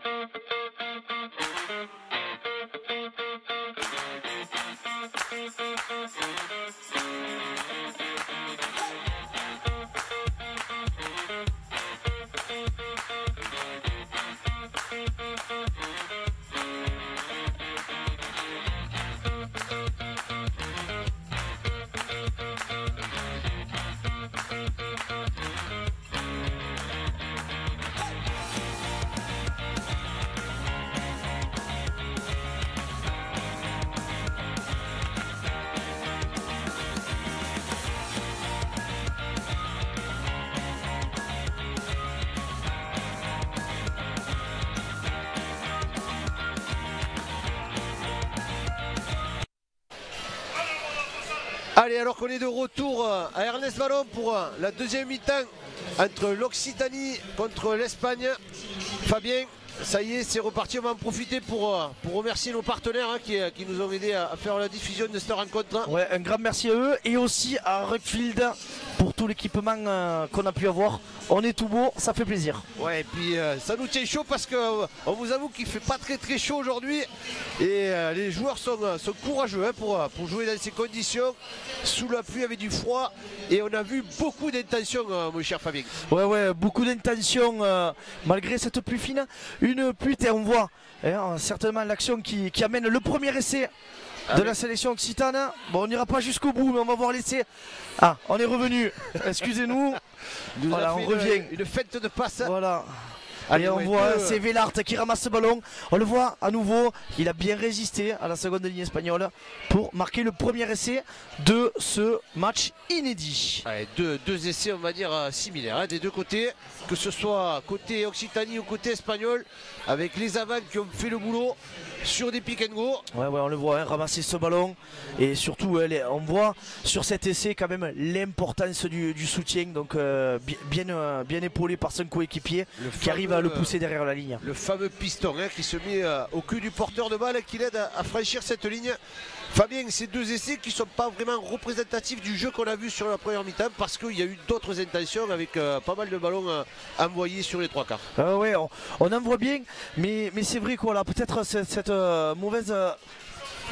Thank you. Allez, alors qu'on est de retour euh, à Ernest Vallon pour euh, la deuxième mi-temps entre l'Occitanie contre l'Espagne. Fabien, ça y est, c'est reparti. On va en profiter pour, euh, remercier nos partenaires hein, qui, nous ont aidés à, faire la diffusion de cette rencontre. hein. Un grand merci à eux et aussi à Ruckfield pour tout l'équipement euh, qu'on a pu avoir. On est tout beau, ça fait plaisir. Ouais, et puis euh, ça nous tient chaud parce qu'on vous avoue qu'il fait pas très très chaud aujourd'hui et euh, les joueurs sont, euh, sont courageux hein, pour, euh, pour jouer dans ces conditions, sous la pluie avec du froid et on a vu beaucoup d'intentions, euh, mon cher Fabien. Ouais, ouais, beaucoup d'intentions euh, malgré cette pluie fine. Une pluie, et on voit hein, certainement l'action qui, qui amène le premier essai de la sélection occitane. Bon, on n'ira pas jusqu'au bout, mais on va voir l'essai. Ah, on est revenu. Excusez-nous. Nous Voilà, on revient. Une, une fête de passe. Voilà. Allez, Et on voit c'est Vellart qui ramasse ce ballon. On le voit à nouveau. Il a bien résisté à la seconde ligne espagnole pour marquer le premier essai de ce match inédit. Allez, deux, deux essais, on va dire, euh, similaires hein, des deux côtés, que ce soit côté Occitanie ou côté espagnol, avec les avants qui ont fait le boulot sur des pick and go. Ouais, ouais, on le voit hein, ramasser ce ballon. Et surtout, hein, on voit sur cet essai quand même l'importance du, du soutien. Donc, euh, bien, euh, bien épaulé par son coéquipier qui arrive à le pousser derrière la ligne. Le fameux piston hein, qui se met euh, au cul du porteur de balle qui l'aide à, à franchir cette ligne. Fabien, ces deux essais qui ne sont pas vraiment représentatifs du jeu qu'on a vu sur la première mi-temps parce qu'il y a eu d'autres intentions avec euh, pas mal de ballons euh, envoyés sur les trois quarts. Ah ouais, on, on en voit bien, mais, mais c'est vrai quoi, là, peut-être cette, cette, euh, mauvaise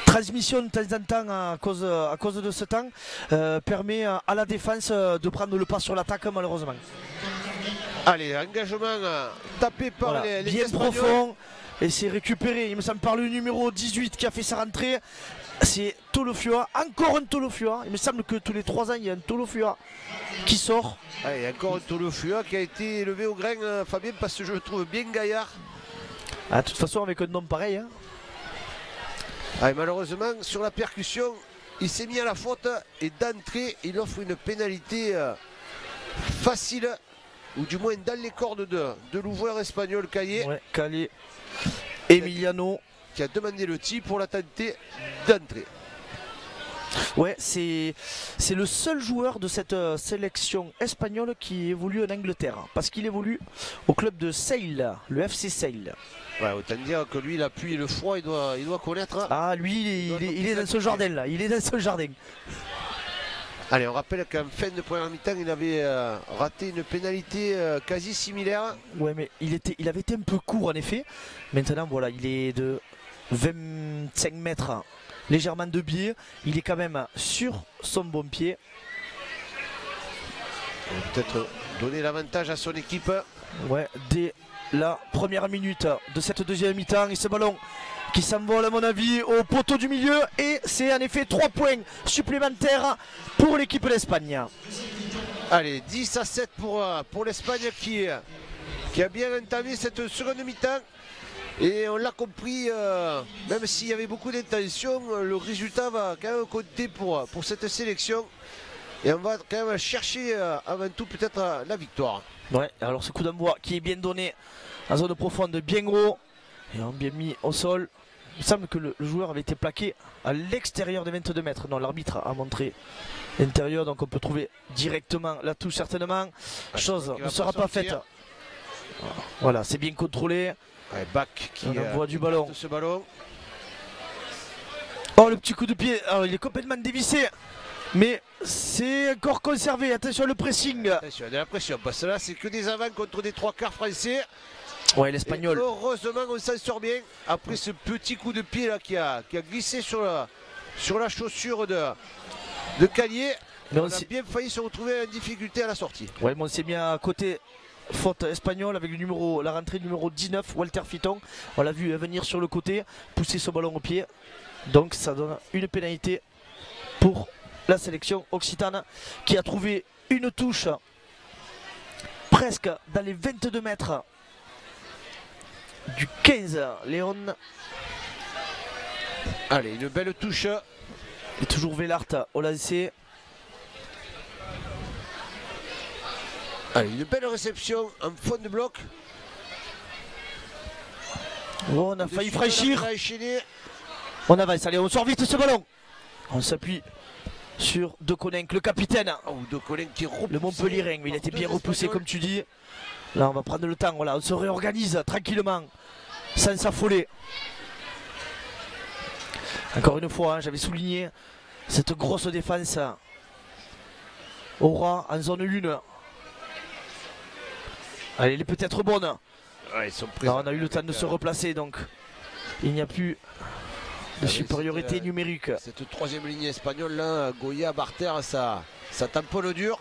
transmission de temps en temps à cause, à cause de ce temps euh, permet à la défense de prendre le pas sur l'attaque malheureusement. Allez, engagement tapé par Voilà, les, les bien Espagnols. profond et c'est récupéré, il me semble par le numéro 18 qui a fait sa rentrée. C'est Tolofua, encore un Tolofua. Il me semble que tous les 3 ans il y a un Tolofua qui sort. Allez, encore un Tolofua qui a été élevé au grain, euh, Fabien, parce que je le trouve bien gaillard. Ah, de toute façon avec un nom pareil. hein. Allez, malheureusement, sur la percussion, il s'est mis à la faute et d'entrée, il offre une pénalité euh, facile, ou du moins dans les cordes de, de l'ouvreur espagnol Caillé, Ouais. Emiliano. Qui a demandé le tir pour la tenter d'entrée. Ouais, c'est le seul joueur de cette euh, sélection espagnole qui évolue en Angleterre. Parce qu'il évolue au club de Sale, le FC Sale. Ouais, autant dire que lui, la pluie et le froid, il doit, il doit connaître. Ah, lui, il est, il est- il est dans ce jardin là. Il est dans ce jardin. Allez, on rappelle qu'en fin de première mi-temps, il avait euh, raté une pénalité euh, quasi similaire. Ouais, mais il, était, il avait été un peu court en effet. Maintenant, voilà, il est de 25 mètres, légèrement de biais. Il est quand même sur son bon pied. Peut-être donner l'avantage à son équipe. Ouais, dès la première minute de cette deuxième mi-temps. Et ce ballon qui s'envole, à mon avis, au poteau du milieu. Et c'est en effet 3 points supplémentaires pour l'équipe d'Espagne. Allez, 10 à 7 pour, euh, pour l'Espagne qui, qui a bien entamé cette seconde mi-temps. Et on l'a compris, euh, même s'il y avait beaucoup d'intentions, euh, le résultat va quand même compter pour, pour cette sélection. Et on va quand même chercher euh, avant tout peut-être euh, la victoire. Ouais, alors ce coup d'envoi qui est bien donné en zone profonde, bien haut. Et on bien mis au sol. Il me semble que le, le joueur avait été plaqué à l'extérieur des 22 mètres. Non, l'arbitre a montré l'intérieur, donc on peut trouver directement la touche certainement. Chose ne sera pas pas faite. Voilà, c'est bien contrôlé. Ouais, Bach qui On euh, du ballon. de ce ballon. Oh, le petit coup de pied. Alors, il est complètement dévissé. Mais c'est encore conservé. Attention, le pressing. Attention, il y a de la pression parce que là c'est que des avants contre des trois quarts français. Ouais, l'Espagnol. Heureusement, on s'en sort bien après ce petit coup de pied là qui a, qui a glissé sur la, sur la chaussure de, de Calier. Mais on on a bien failli se retrouver en difficulté à la sortie. Ouais, mais on s'est mis à côté faute espagnole avec le numéro, la rentrée numéro 19, Walter Fiton. On l'a vu venir sur le côté, pousser ce ballon au pied. Donc ça donne une pénalité pour la sélection occitane qui a trouvé une touche presque dans les 22 mètres du 15 Léon Allez, une belle touche. et toujours Vellart au lancer. Allez, une belle réception en fond de bloc. Oh, on a failli de franchir. On avance, allez, on sort vite ce ballon. On s'appuie sur De Konenk, le capitaine. Oh, de qui. Le Montpellierin, mais il a été Par bien repoussé comme tu dis. Là, on va prendre le temps, voilà, on se réorganise tranquillement, sans s'affoler. Encore une fois, hein, j'avais souligné cette grosse défense. Aura en zone 1. Allez, elle est peut-être bonne. Ouais, ils sont Là, présents on a eu le temps de se replacer, donc il n'y a plus de Allez, supériorité euh, numérique. Cette troisième ligne espagnole là, Goya, Barter, ça, ça tamponne dur.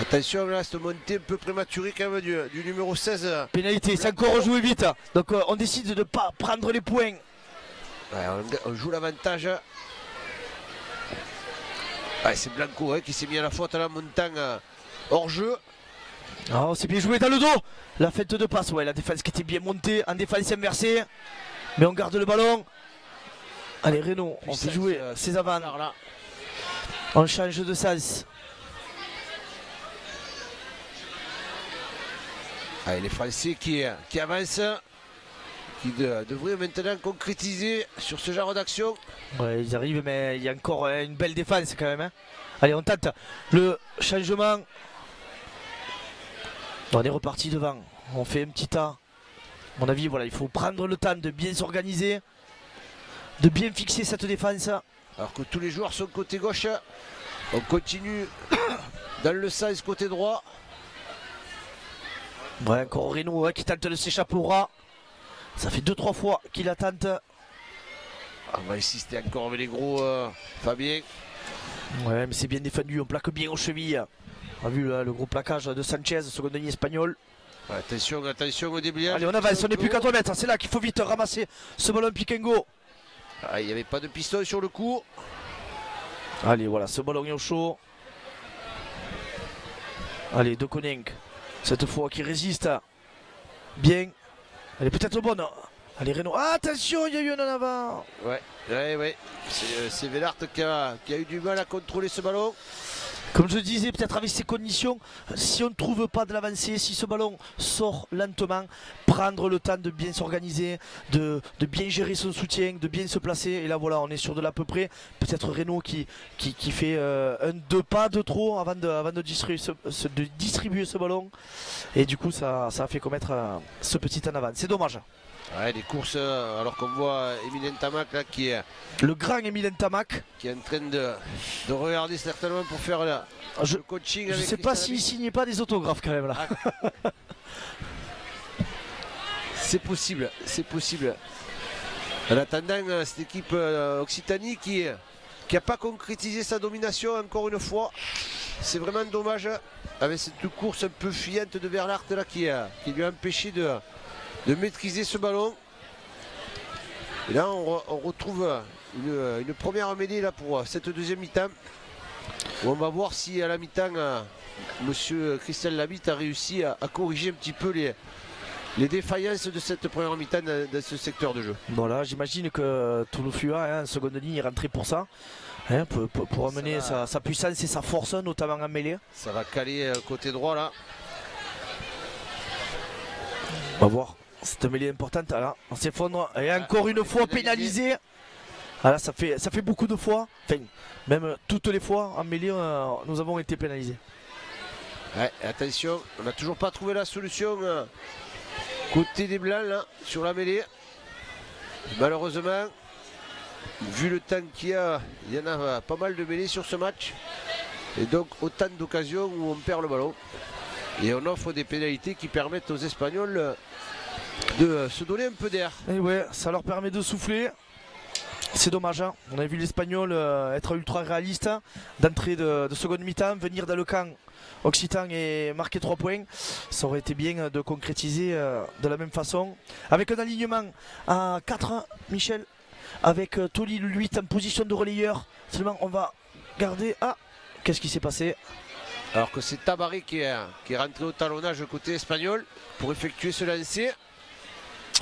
Attention là, cette montée un peu prématurée quand même du, du numéro 16. Ouais, Pénalité, c'est encore rejoué vite. Donc euh, on décide de ne pas prendre les points. on, on joue l'avantage. Ouais, c'est Blanco hein, qui s'est mis à la faute là, montant euh, hors jeu. Ah, c'est bien joué dans le dos. La fête de passe, ouais, la défense qui était bien montée, en défense inversée. Mais on garde le ballon. Allez, Renault, on fait jouer euh, ses avant. Alors là, On change de sens. Allez, les Français qui, qui avancent, qui de- devraient maintenant concrétiser sur ce genre d'action. Ouais, ils arrivent, mais il y a encore euh, une belle défense quand même. hein. Allez, on tente le changement. On est reparti devant. On fait un petit tas. À mon avis, voilà, il faut prendre le temps de bien s'organiser, de bien fixer cette défense. Alors que tous les joueurs sont côté gauche. On continue [COUGHS] dans le sens côté droit. Ouais, encore Reno hein, qui tente de s'échapper au rat. Ça fait 2-3 fois qu'il la tente. On va insister encore avec les gros euh, Fabien. Ouais, mais c'est bien défendu, on plaque bien aux chevilles. On a vu là, le gros plaquage de Sanchez, seconde ligne espagnol. Attention, attention au débliage. Allez, on avance, on n'est plus qu'à 3 mètres. C'est là qu'il faut vite ramasser ce ballon pick and go. Ah, Il n'y avait pas de piston sur le coup. Allez, voilà, ce ballon est au chaud. Allez, De Koning. Cette fois qui résiste. Bien. Elle est peut-être bonne. Allez, Renault. Ah, attention, il y a eu un en avant. Ouais, ouais, ouais. C'est euh, a, qui a eu du mal à contrôler ce ballon. Comme je disais, peut-être avec ces conditions, si on ne trouve pas de l'avancée, si ce ballon sort lentement, prendre le temps de bien s'organiser, de, bien gérer son soutien, de bien se placer. Et là, voilà, on est sur de l'à peu près. Peut-être Renault qui, fait euh, un deux pas de trop avant de, distribuer, ce, ballon. Et du coup, ça, ça a fait commettre euh, ce petit en avant. C'est dommage. Ouais, des courses, euh, alors qu'on voit Emilien Tamac là, qui, est, Le grand Emilien Tamac, qui est en train de, de regarder certainement pour faire la- je le coaching. ne avec sais pas s'il signait pas des autographes quand même là. [LAUGHS] C'est possible, c'est possible. En attendant, euh, cette équipe euh, Occitanie qui n'a pas concrétisé sa domination encore une fois. C'est vraiment dommage avec cette course un peu fuyante de Verlart là qui, qui lui a empêché de, de maîtriser ce ballon. Et là, on, re- on retrouve une, une première mêlée là pour euh, cette deuxième mi-temps. On va voir si à la mi-temps, euh, monsieur Christian Labitte a réussi à, à corriger un petit peu les, les défaillances de cette première mi-temps dans, dans ce secteur de jeu. Bon là, j'imagine que Touloufua, hein, en seconde ligne, est rentré pour ça. hein, pour, pour- pour Ça amener va. sa, sa puissance et sa force, notamment en mêlée. Ça va caler euh, côté droit là. On va voir. Cette mêlée importante, là, on s'effondre. Et encore une fois pénalisé. Ah là, ça fait, ça fait beaucoup de fois. Enfin, même toutes les fois en mêlée, euh, nous avons été pénalisés. Ouais, attention, on n'a toujours pas trouvé la solution euh, côté des blancs là, sur la mêlée. Malheureusement, vu le temps qu'il y a, il y en a euh, pas mal de mêlées sur ce match. Et donc autant d'occasions où on perd le ballon. Et on offre des pénalités qui permettent aux Espagnols de euh, se donner un peu d'air. Et ouais, ça leur permet de souffler. C'est dommage, hein. on a vu l'Espagnol euh, être ultra réaliste hein, d'entrée de, de seconde mi-temps, venir dans le camp occitan et marquer 3 points. Ça aurait été bien de concrétiser euh, de la même façon. Avec un alignement à 4, Michel, avec Toli le 8 en position de relayeur. Seulement on va garder. Ah, qu'est-ce qui s'est passé? Alors que c'est Tabaré qui est, qui est rentré au talonnage côté espagnol pour effectuer ce lancer.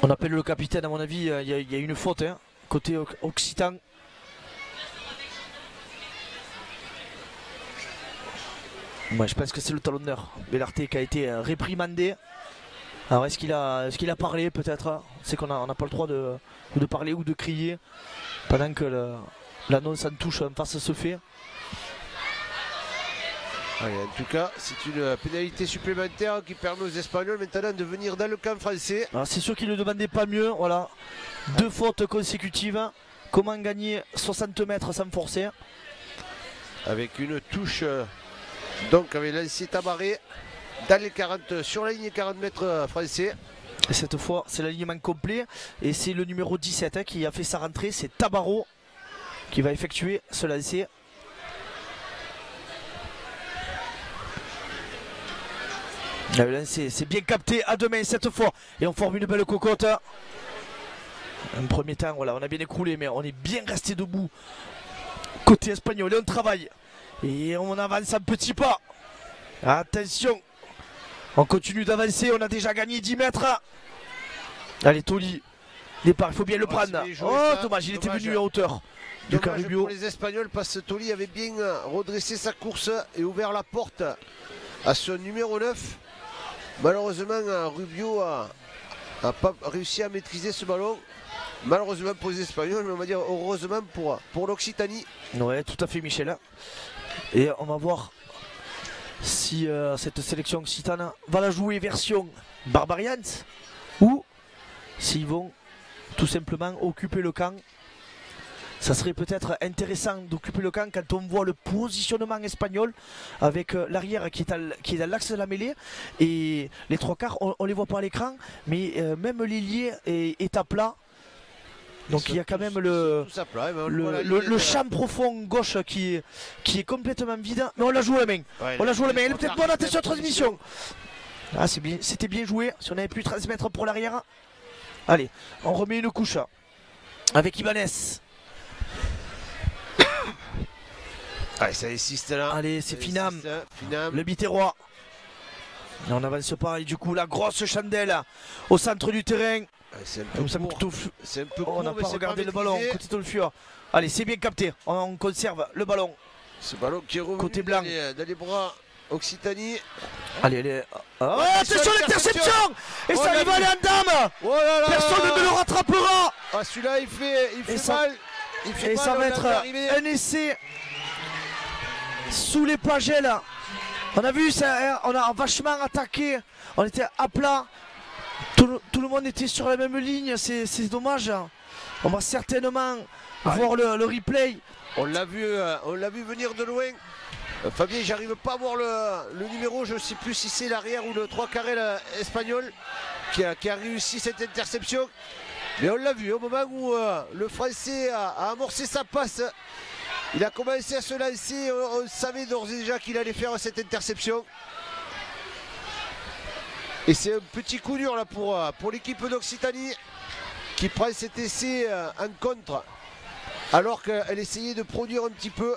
On appelle le capitaine, à mon avis, euh, il y, a- une faute hein, côté oc- occitan. Je pense que c'est le talonneur, Bellarté, qui a été euh, réprimandé. Alors, est-ce qu'il a, a parlé peut-être? C'est qu'on n'a pas le droit de, de parler ou de crier pendant que l'annonce en touche en face se fait. Allez, en tout cas, c'est une pénalité supplémentaire qui permet aux Espagnols maintenant de venir dans le camp français. Alors, c'est sûr qu'il ne demandait pas mieux. Voilà, deux fautes consécutives. Comment gagner 60 mètres sans forcer? Avec une touche donc avec lancé Tabaré dans les 40 sur la ligne 40 mètres français. Et cette fois, c'est l'alignement complet. Et c'est le numéro 17 hein, qui a fait sa rentrée. C'est Tabaro qui va effectuer ce lancer. Le lancer, c'est bien capté à deux mains cette fois. Et on forme une belle cocotte. Un premier temps, voilà, on a bien écroulé, mais on est bien resté debout. Côté espagnol, et on travaille. Et on avance un petit pas. Attention, on continue d'avancer, on a déjà gagné 10 mètres. Allez, Toli. Départ, il faut bien le prendre. oh, dommage, il était venu à hauteur Dommage pour les Espagnols parce que Toli avait bien redressé sa course et ouvert la porte à son numéro 9. Malheureusement, euh, Rubio a, pas réussi à maîtriser ce ballon. Malheureusement pour les Espagnols, mais on va dire heureusement pour, pour l'Occitanie. Ouais, tout à fait, Michel. Et on va voir si euh, cette sélection occitane va la jouer version Barbarians ou s'ils vont tout simplement occuper le camp. Ça serait peut-être intéressant d'occuper le camp quand on voit le positionnement espagnol avec euh, l'arrière qui est, dans l'axe de la mêlée et les trois quarts, on, on les voit pas à l'écran, mais euh, même l'ailier est, est à plat. Donc il y a quand même le, le de- champ profond gauche qui est, qui est complètement vide. Mais on la joue à la main. Ouais, On la joue à la main. Elle est peut-être bonne. Attention transmission. Ah, c'est bien, c'était bien joué. Si on avait pu transmettre pour l'arrière. Allez, on remet une couche avec Ibanez. Allez, ça insiste là. Allez, c'est Finam, hein. Finam. le biterrois. Et on n'avance pas. Et du coup, la grosse chandelle au centre du terrain. Ouais, C'est un peu court. plutôt un peu Oh, on n'a pas regardé le ballon. Côté Tolfua. Allez, c'est bien capté. On, on conserve le ballon. Ce ballon qui est revenu Côté blanc. les- dans les bras Occitanie. Allez, allez. Oh, Ouais, attention sur l'interception. Et Oh, ça y va aller en dame Oh là là Personne ne le rattrapera Ah celui-là il fait, il fait mal. Il fait Et mal, ça va être un essai sous les pagelles. On a vu ça, hein, on a vachement attaqué. On était à plat. Tout le, tout le monde était sur la même ligne. C'est dommage. On va certainement voir le, le replay. On l'a vu, euh, on l'a vu venir de loin. Euh, Fabien, j'arrive pas à voir le, le numéro, je ne sais plus si c'est l'arrière ou le 3 carré espagnol qui a, qui a réussi cette interception. Mais on l'a vu au moment où euh, le Français a, a amorcé sa passe. Il a commencé à se lancer, on, savait d'ores et déjà qu'il allait faire cette interception. Et c'est un petit coup dur là pour, euh, l'équipe d'Occitanie qui prend cet essai euh, en contre alors qu'elle essayait de produire un petit peu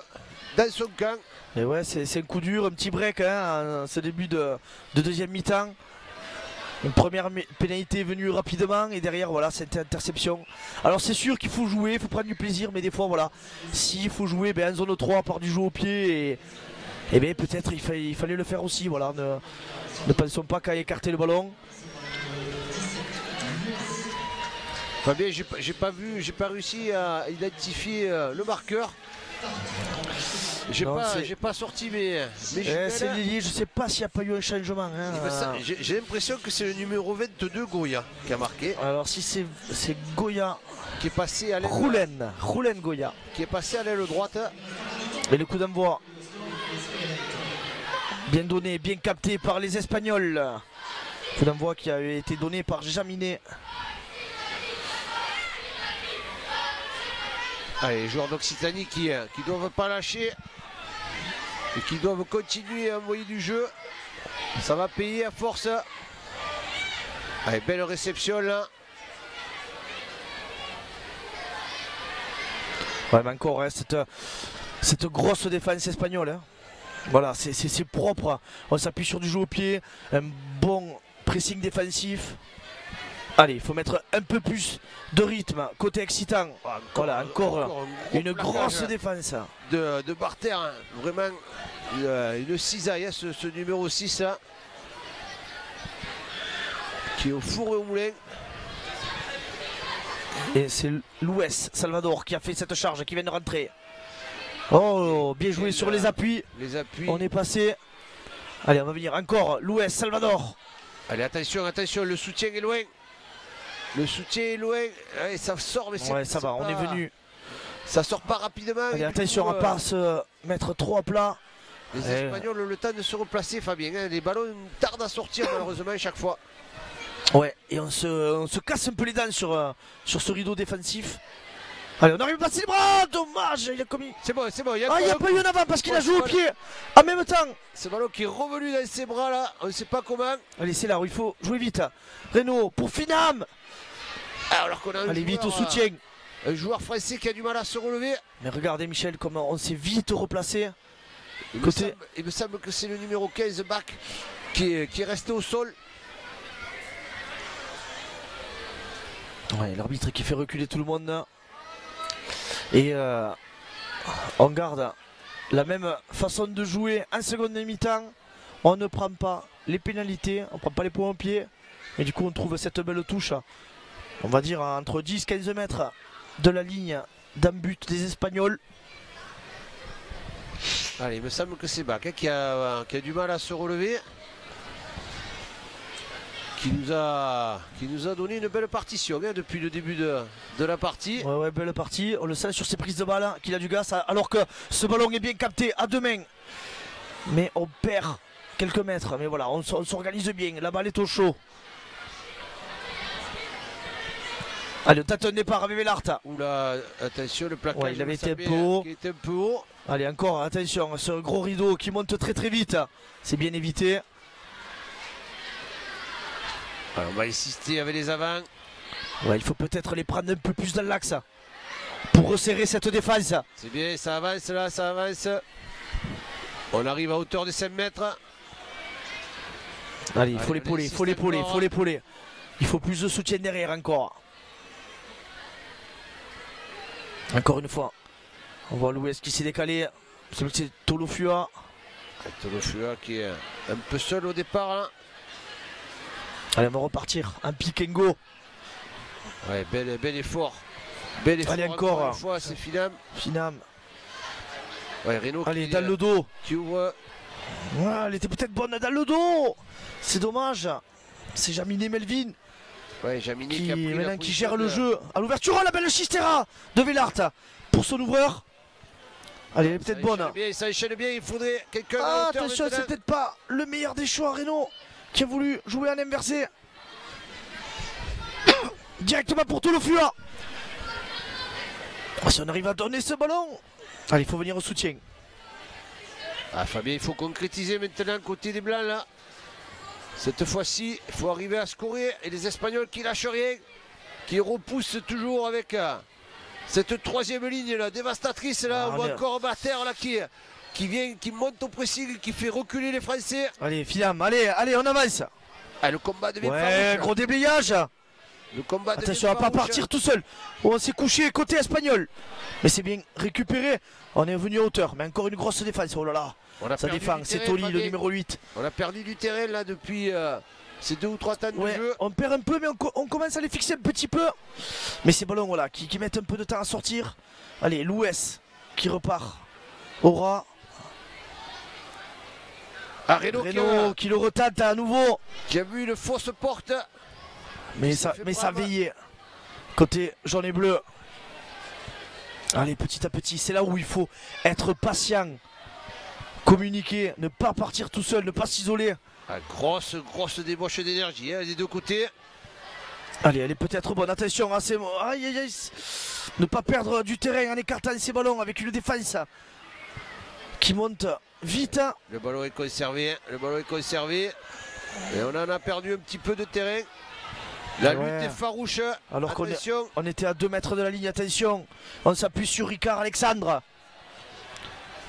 dans son camp. Et ouais, c'est un coup dur, un petit break hein, en ce début de deuxième mi-temps. Une première mi- pénalité venue rapidement et derrière voilà cette interception. Alors c'est sûr qu'il faut jouer, il faut prendre du plaisir, mais des fois voilà, s'il faut jouer ben, en zone 3 par du jeu au pied et, et ben, peut-être il, fa- il fallait le faire aussi. Voilà, ne, ne pensons pas qu'à écarter le ballon. Fabien, j'ai pas, j'ai pas vu, j'ai pas réussi à identifier euh, le marqueur. J'ai pas, pas sorti mes, mes Eh, c'est Lili, je sais pas s'il n'y a pas eu un changement. hein. J'ai l'impression que c'est le numéro 22 Goya qui a marqué, Alors si c'est c'est Goya, qui est passé à l'aile, Roulen, Roulen Goya. qui est passé à l'aile droite. Et le coup d'envoi. Bien donné, bien capté par les Espagnols. Coup d'envoi qui a été donné par Jaminet. Allez, les joueurs d'Occitanie qui ne doivent pas lâcher et qui doivent continuer à envoyer du jeu. Ça va payer à force. Allez, belle réception là. Ouais, mais encore, hein, cette, cette grosse défense espagnole. hein. Voilà, c'est- propre. On s'appuie sur du jeu au pied, un bon pressing défensif. Allez, il faut mettre un peu plus de rythme, côté excitant. Voilà, encore, un gros une grosse défense. de, de Barter. hein. Vraiment une, une cisaille, hein, ce, ce numéro 6 là. Qui est au four et au moulin. Et c'est l'Ouest Salvador qui a fait cette charge, qui vient de rentrer. Oh, bien joué sur les appuis. Les appuis. On est passé. Allez, on va venir encore. L'Ouest Salvador. Allez, attention, attention, le soutien est loin. Le soutien est loin. Allez, ça sort, mais c'est Ouais, ça va, on est venu. Ça sort pas rapidement. Allez, attention à euh, pas se mettre trop à plat. Les. Espagnols ont le temps de se replacer, Fabien. hein. Les ballons tardent à sortir, [COUGHS] malheureusement, à chaque fois. Ouais, et on se, on se casse un peu les dents sur, euh, sur ce rideau défensif. Allez, on arrive à passer les bras. Dommage, il a commis. C'est bon, c'est bon. Il y a Ah, il n'y a pas eu un avant parce qu'il a joué au pied en même temps. Ce ballon qui est revenu dans ses bras là, on ne sait pas comment. Allez, c'est là où il faut jouer vite. Renault pour Finam. Ah, Alors qu'on a un Allez, vite au joueur, euh, soutien. Un joueur français qui a du mal à se relever. Mais regardez, Michel, comment on s'est vite replacé. Il, me, Côté- semble, il me semble que c'est le numéro 15, Bach, qui est, qui est resté au sol. Ouais, l'arbitre qui fait reculer tout le monde. Et euh, on garde la même façon de jouer en seconde mi-temps. On ne prend pas les pénalités, on ne prend pas les points au pied. Et du coup, on trouve cette belle touche. On va dire entre 10-15 mètres de la ligne d'un but des Espagnols. Allez, il me semble que c'est Bach hein, qui, a, qui a du mal à se relever. Qui nous a, qui nous a donné une belle partition hein, depuis le début de, de la partie. Ouais, ouais, belle partie. On le sent sur ses prises de balle hein, qu'il a du gaz. Alors que ce ballon est bien capté à deux mains. Mais on perd quelques mètres. Mais voilà, on s'organise bien. La balle est au chaud. Allez, tâte un départ avec Vellart. Oula, attention, le plaquage Ouais, il avait été un peu haut. était un peu haut. Allez, encore, attention, ce gros rideau qui monte très très vite. C'est bien évité. Alors, on va insister avec les avants. Ouais, il faut peut-être les prendre un peu plus dans l'axe pour resserrer cette défense. C'est bien, ça avance là, ça avance. On arrive à hauteur de 5 mètres. Allez, il faut l'épauler, il faut l'épauler, il faut l'épauler. Il faut plus de soutien derrière encore. Encore une fois. On voit l'Ouest qui s'est décalé. C'est Tolofua. Tolofua qui est un peu seul au départ. hein. Allez, on va repartir. Un pick and go. Ouais, bel, bel effort. Bel effort. Allez, encore. Une fois, c'est Finam. Finam. Ouais, Renault Allez, qui, dans le dos. qui ouvre. Elle était peut-être bonne dans le dos. C'est dommage. C'est Jaminé Melvin Ouais, Jamini qui, qui, a qui gère le jeu. À l'ouverture, oh, la belle Chistera de Vellart pour son ouvreur. Allez, elle est peut-être bonne. enchaîne Bien, ça enchaîne bien, il faudrait quelqu'un Ah, attention, c'est peut-être pas le meilleur des choix, Renault, qui a voulu jouer en inversé. [COUGHS] Directement pour Tolofua. Oh, si on arrive à donner ce ballon. Allez, il faut venir au soutien. Ah Fabien, il faut concrétiser maintenant côté des Blancs là. Cette fois-ci, il faut arriver à scorer et les Espagnols qui lâchent rien, qui repoussent toujours avec euh, cette troisième ligne là, dévastatrice là. Ah, on voit mais- encore Bater là qui, qui vient, qui monte au pressing, qui fait reculer les Français. Allez, Filam, allez, allez, on avance. Ah, le combat devient Ouais, gros déblayage. Le combat Attention à pas farouche. partir tout seul. Oh, on s'est couché côté espagnol. Mais c'est bien récupéré. On est venu à hauteur. Mais encore une grosse défense. Oh là là. On a Ça défend. C'est Toli, le numéro 8. On a perdu du terrain là depuis euh, ces deux ou trois temps de jeu. on perd un peu, mais on, co- on commence à les fixer un petit peu. Mais ces ballons voilà, qui, qui mettent un peu de temps à sortir. Allez, l'Ouest qui repart. Aura, Ah, Renault, qui, a, qui le retente à nouveau. qui a vu une fausse porte. Mais ça, mais ça veillait. Côté jaune et bleu. Allez, petit à petit, c'est là où il faut être patient. communiquer, ne pas partir tout seul, ne pas s'isoler. Ah, grosse, grosse débauche d'énergie hein, des deux côtés. Allez, elle est peut-être bonne. Attention, hein, c'est- aïe, aïe, aïe. ne pas perdre du terrain en écartant ces ballons avec une défense qui monte vite. Le ballon est conservé, le ballon est conservé. Et on en a perdu un petit peu de terrain. La Ouais. lutte est farouche. Alors qu'on. On était à 2 mètres de la ligne, attention. On s'appuie sur Ricard Alexandre.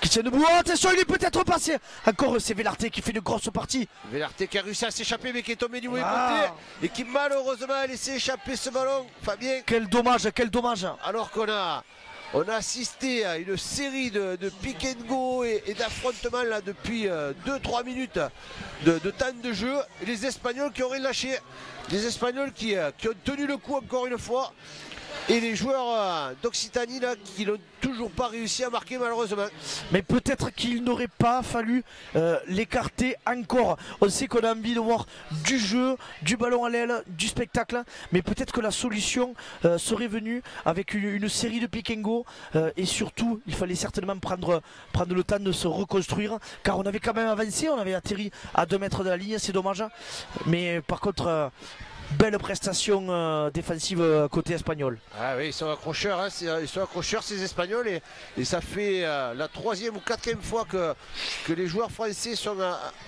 Qui tient debout. Oh, attention, il est peut-être passé. Encore c'est Vélarté qui fait une grosse partie. Velarté qui a réussi à s'échapper mais qui est tombé du mauvais Ah. côté et qui malheureusement a laissé échapper ce ballon. Fabien, Quel dommage, quel dommage. alors qu'on a, on a assisté à une série de, de pick and go et, d'affrontements là depuis 2-3 minutes de, temps de jeu. Les Espagnols qui auraient lâché, les Espagnols qui, euh, qui ont tenu le coup encore une fois. Et les joueurs euh, d'Occitanie là qui n'ont toujours pas réussi à marquer malheureusement. Mais peut-être qu'il n'aurait pas fallu euh, l'écarter encore. On sait qu'on a envie de voir du jeu, du ballon à l'aile, du spectacle. Mais peut-être que la solution euh, serait venue avec une, série de pick go. et surtout, il fallait certainement prendre, prendre le temps de se reconstruire. Car on avait quand même avancé, on avait atterri à 2 mètres de la ligne, c'est dommage. Mais par contre, belle prestation euh, défensive euh, côté espagnol. Ah oui, ils sont accrocheurs, hein, c'est- ils sont accrocheurs ces Espagnols et, et ça fait euh, la troisième ou quatrième fois que, que les joueurs français sont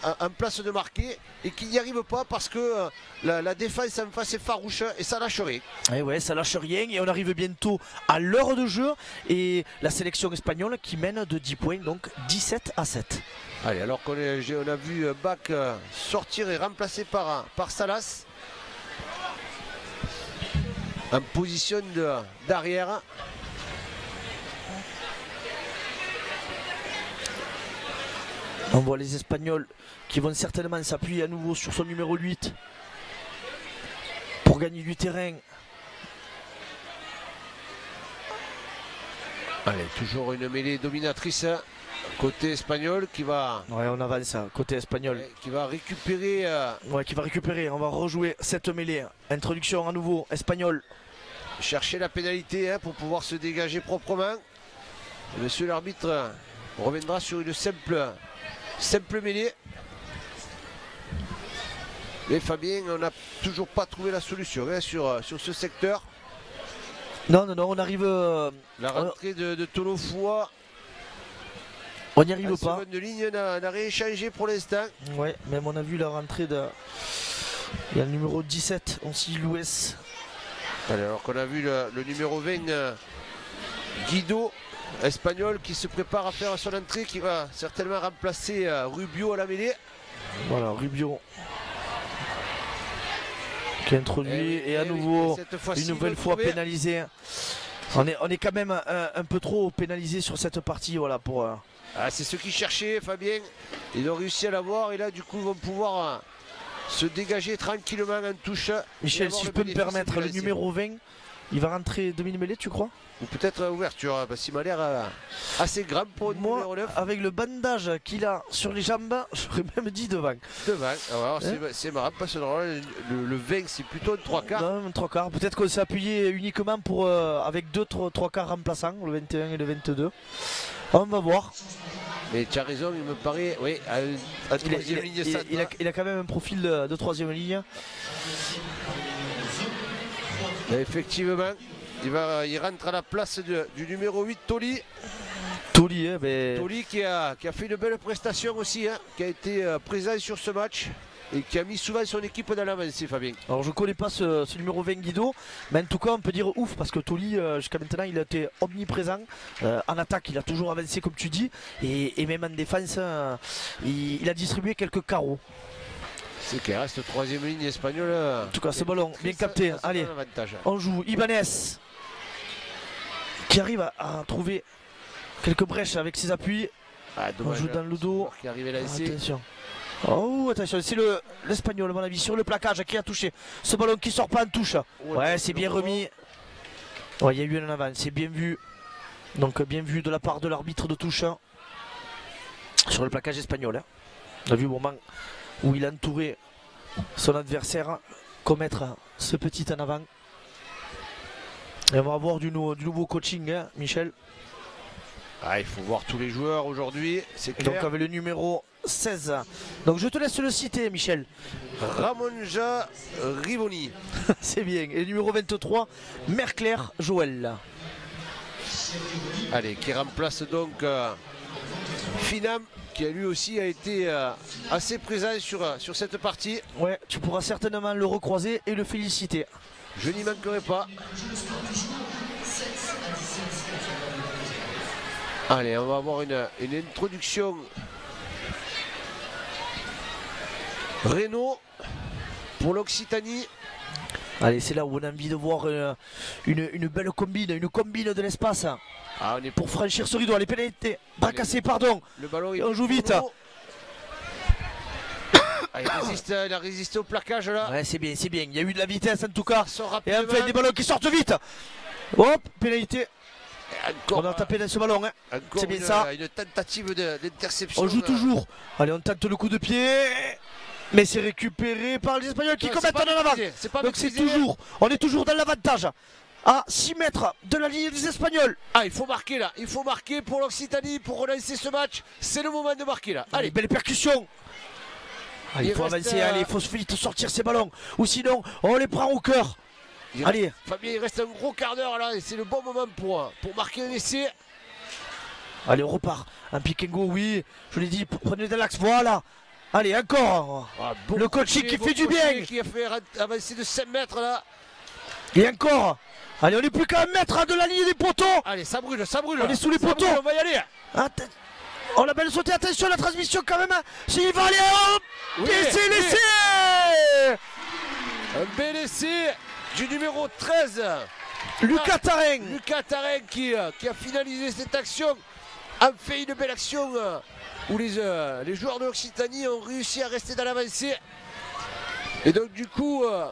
en place de marquer et qu'ils n'y arrivent pas parce que euh, la, la défense en face est farouche et ça lâcherait. Et ouais, ça lâche rien et on arrive bientôt à l'heure de jeu et la sélection espagnole qui mène de 10 points, donc 17 à 7. Allez, alors qu'on a vu Bach sortir et remplacé par, par Salas en position de- d'arrière. On voit les Espagnols qui vont certainement s'appuyer à nouveau sur son numéro 8 pour gagner du terrain. Allez, toujours une mêlée dominatrice côté espagnol qui va, Ouais, on avance côté espagnol. qui va récupérer euh, Ouais, qui va récupérer. On va rejouer cette mêlée. Introduction à nouveau espagnol. Chercher la pénalité hein, pour pouvoir se dégager proprement. Et monsieur l'arbitre reviendra sur une simple, simple mêlée. Mais Fabien, on n'a toujours pas trouvé la solution hein, sur, sur ce secteur. Non, non, non, on arrive. euh, La rentrée de, de on n'y arrive pas. seconde ligne n'a rien changé pour l'instant. Ouais, même on a vu la rentrée de. Il y a le numéro 17, aussi Louis. Allez, alors qu'on a vu le, le numéro 20, euh, Guido, espagnol, qui se prépare à faire son entrée, qui va certainement remplacer euh, Rubio à la mêlée. Voilà, Rubio. Qui introduit Eh oui, et à eh oui, nouveau et une nouvelle fois trouver. pénalisé. On est, on est quand même un, un peu trop pénalisé sur cette partie. Voilà, pour, euh, Ah, c'est ce qu'ils cherchaient, Fabien. Ils ont réussi à l'avoir et là, du coup, ils vont pouvoir euh, se dégager tranquillement en touche. Michel, si je peux me permettre, le numéro 20, il va rentrer demi-mêlée, tu crois? Ou peut-être à ouverture, hein, parce qu'il m'a l'air euh, assez grand pour Moi, numéro 9. avec le bandage qu'il a sur les jambes, [LAUGHS] j'aurais même dit devant. Devant. Alors, Hein c'est- c'est marrant, parce que le, le 20, c'est plutôt un 3 quarts. Non, même trois quarts. Peut-être qu'on s'est appuyé uniquement pour, euh, avec deux trois, trois quarts remplaçants, le 21 et le 22. On va voir. Mais tu as raison, il me paraît, oui, à, à Il a, troisième il ligne il a- centre. il a- il a quand même un profil de, de troisième ligne. Et Effectivement, il, va, il rentre à la place de- du numéro 8, Toli. Toli, hein, mais- Toli qui a, qui a fait une belle prestation aussi, hein, qui a été euh, présent sur ce match et qui a mis souvent son équipe dans l'avancée, Fabien. Alors je connais pas ce, ce numéro 20 Guido, mais en tout cas on peut dire ouf parce que Toli euh, jusqu'à maintenant il a été omniprésent. Euh, en attaque il a toujours avancé comme tu dis et, et même en défense euh, il, il a distribué quelques carreaux. C'est clair, cette troisième ligne espagnole. En tout cas ce ballon bien capté. Allez, on joue Ibanez qui arrive à, à trouver quelques brèches avec ses appuis. Ah, On joue dans le dos. Qui arrive à lancer. Attention. Oh attention, c'est le l'espagnol à mon avis sur le plaquage qui a touché. Ce ballon qui sort pas en touche. Ouais, c'est bien remis. Ouais, il y a eu un avant, c'est bien vu. Donc bien vu de la part de l'arbitre de touche hein, sur le plaquage espagnol. hein. On a vu au moment où il a entouré son adversaire commettre ce petit en avant. Et on va avoir du, nou- du nouveau coaching, hein, Michel. Ah, il faut voir tous les joueurs aujourd'hui, c'est Donc avec le numéro 16. Donc je te laisse le citer, Michel. Ramonja Rivoni. [LAUGHS] C'est bien. Et numéro 23, Merclair Joël. Allez, qui remplace donc euh, Finam, qui lui aussi a été euh, assez présent sur, euh, sur cette partie. Ouais, tu pourras certainement le recroiser et le féliciter. Je n'y manquerai pas. Allez, on va avoir une, une introduction. Renault pour l'Occitanie. Allez, c'est là où on a envie de voir euh, une, une belle combine, une combine de l'espace Ah, on est pour franchir ce rideau. Allez, pénalité, bras Allez. cassé, pardon. Le ballon est On joue vite. Ah, il, résiste, il a résisté au plaquage là. Ouais, c'est bien, c'est bien. Il y a eu de la vitesse en tout cas. Et enfin, des ballons qui sortent vite. Hop, pénalité. Encore, On a tapé dans ce ballon. hein. c'est bien une, ça. une tentative d'interception. On joue toujours. Allez, on tente le coup de pied. Mais c'est récupéré par les Espagnols qui commettent pas en avant. Donc c'est toujours, on est toujours dans l'avantage. À 6 mètres de la ligne des Espagnols. Ah, il faut marquer là. Il faut marquer pour l'Occitanie pour relancer ce match. C'est le moment de marquer là. Allez, belle percussion. Allez, Il il faut avancer, allez, il faut vite sortir ces ballons. Ou sinon, on les prend au cœur. Il Allez, Fabien, il reste un gros quart d'heure là et c'est le bon moment pour, euh, pour marquer un essai. allez, on repart. Un pick and go, oui. Je l'ai dit, prenez de l'axe, voilà. Allez, encore. Ah, bon Le coaching qui bon fait du bien. Qui a fait avancer de 5 mètres là. Et encore. Allez, on est plus qu'à un mètre de la ligne des poteaux. Allez, ça brûle, ça brûle. On est sous les poteaux. brûle, On va y aller. Atten- On a bien sauté, attention à la transmission quand même. hein. S'il va aller, hop. Oui, laissez. Un bel essai du numéro 13. Lucas Taring. Lucas Tarek qui, euh, qui a finalisé cette action a fait une belle action euh, où les, euh, les joueurs de l'Occitanie ont réussi à rester dans l'avancée. Et donc du coup, euh,